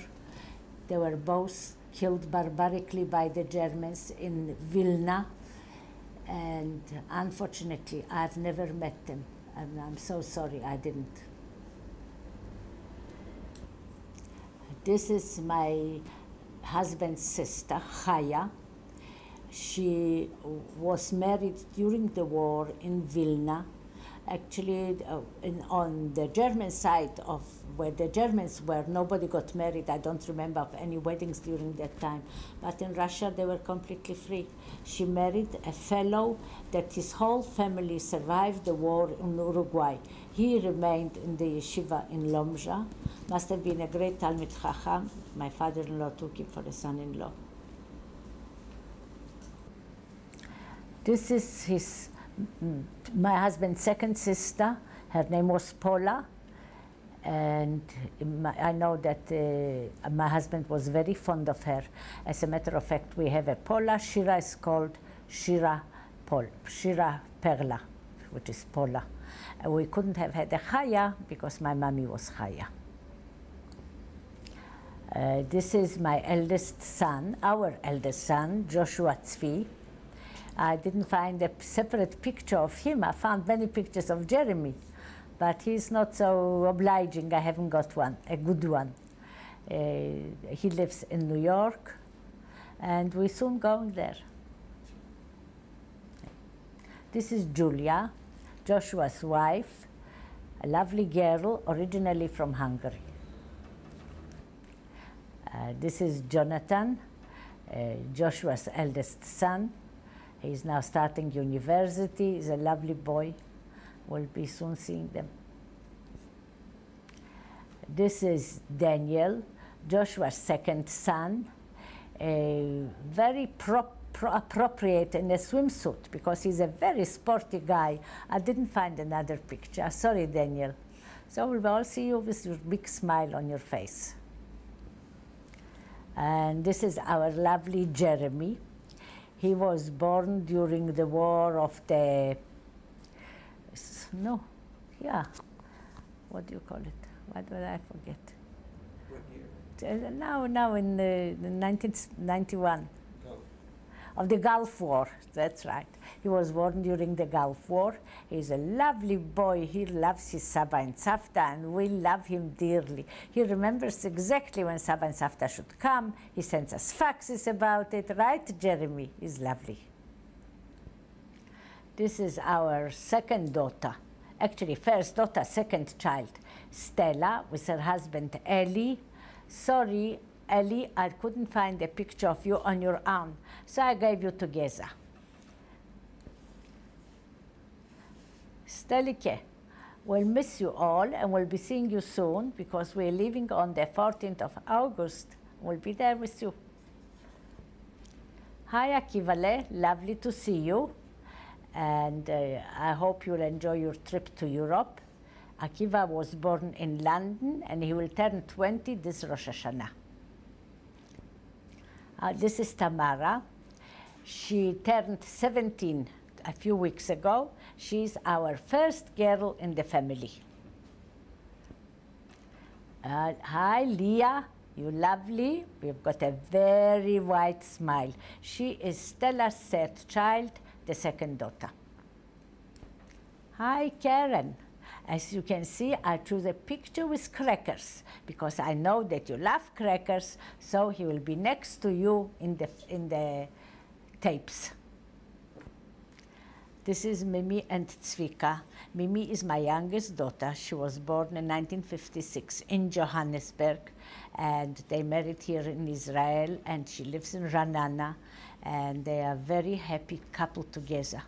They were both killed barbarically by the Germans in Vilna. And unfortunately, I've never met them. And I'm so sorry I didn't. This is my husband's sister, Chaya. She was married during the war in Vilna actually uh, in, on the German side of where the Germans were, nobody got married. I don't remember of any weddings during that time. But in Russia, they were completely free. She married a fellow that his whole family survived the war in Uruguay. He remained in the yeshiva in Lomza. Must have been a great Talmid Chacham. My father-in-law took him for a son-in-law. This is his my husband's second sister. Her name was Paula. And my, I know that uh, my husband was very fond of her. As a matter of fact, we have a Paula. Shira is called Shira Pol, Shira Perla, which is Paula. And we couldn't have had a Chaya because my mommy was Chaya. Uh, this is my eldest son, our eldest son, Joshua Tzvi. I didn't find a separate picture of him. I found many pictures of Jeremy, but he's not so obliging. I haven't got one, a good one. Uh, he lives in New York, and we soon going there. This is Julia, Joshua's wife, a lovely girl, originally from Hungary. Uh, this is Jonathan, uh, Joshua's eldest son. He's now starting university. He's a lovely boy. We'll be soon seeing them. This is Daniel, Joshua's second son, a very prop, pro appropriate in a swimsuit because he's a very sporty guy. I didn't find another picture. Sorry, Daniel. So we'll all see you with your big smile on your face. And this is our lovely Jeremy. He was born during the war of the, no, yeah, what do you call it? What did I forget? What year? Now, now in the, the 1991 of the Gulf War. That's right. He was born during the Gulf War. He's a lovely boy. He loves his Saba and Safta, and we love him dearly. He remembers exactly when Saba and Safta should come. He sends us faxes about it, right, Jeremy? He's lovely. This is our second daughter. Actually, first daughter, second child, Stella, with her husband Ellie. Sorry, Ellie, I couldn't find a picture of you on your own, so I gave you to Geza. Stelike, we'll miss you all and we'll be seeing you soon because we're leaving on the 14th of August. We'll be there with you. Hi, Akivale, lovely to see you. And uh, I hope you'll enjoy your trip to Europe. Akiva was born in London and he will turn 20 this Rosh Hashanah. Uh, this is Tamara. She turned 17 a few weeks ago. She's our first girl in the family. Uh, hi, Leah. You lovely. We've got a very white smile. She is Stella's third child, the second daughter. Hi, Karen. As you can see, I chose a picture with crackers because I know that you love crackers, so he will be next to you in the, in the tapes. This is Mimi and Tzvika. Mimi is my youngest daughter. She was born in 1956 in Johannesburg, and they married here in Israel, and she lives in Ra'anana, and they are very happy couple together.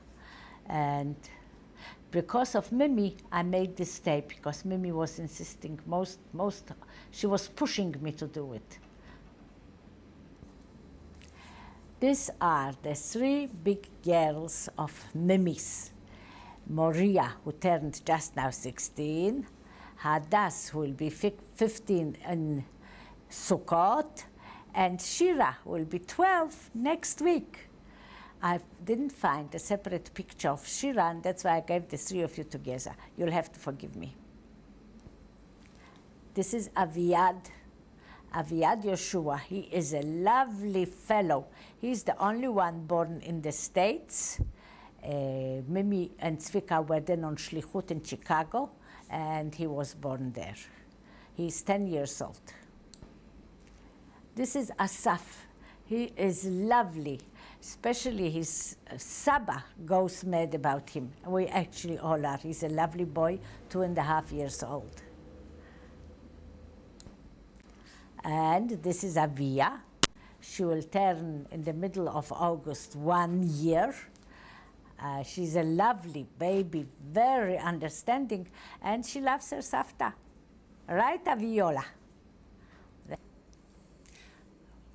And because of Mimi, I made this tape because Mimi was insisting most, most, she was pushing me to do it. These are the three big girls of Mimi's. Moria, who turned just now 16, Hadas, who will be 15 in Sukkot, and Shira will be 12 next week. I didn't find a separate picture of Shira, and that's why I gave the three of you together. You'll have to forgive me. This is Aviad. Aviad Yoshua. He is a lovely fellow. He's the only one born in the States. Uh, Mimi and Zvika were then on Shlichut in Chicago, and he was born there. He's 10 years old. This is Asaf. He is lovely especially his uh, Saba goes mad about him. We actually all are. He's a lovely boy, two and a half years old. And this is Avia. She will turn in the middle of August one year. Uh, she's a lovely baby, very understanding, and she loves her Safta. Right, Aviola?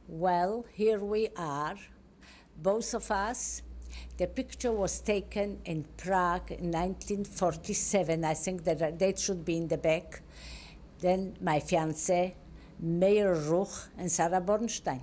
Well, here we are both of us. The picture was taken in Prague in 1947. I think the date should be in the back. Then my fiance, Meir Ruch, and Sarah Bornstein.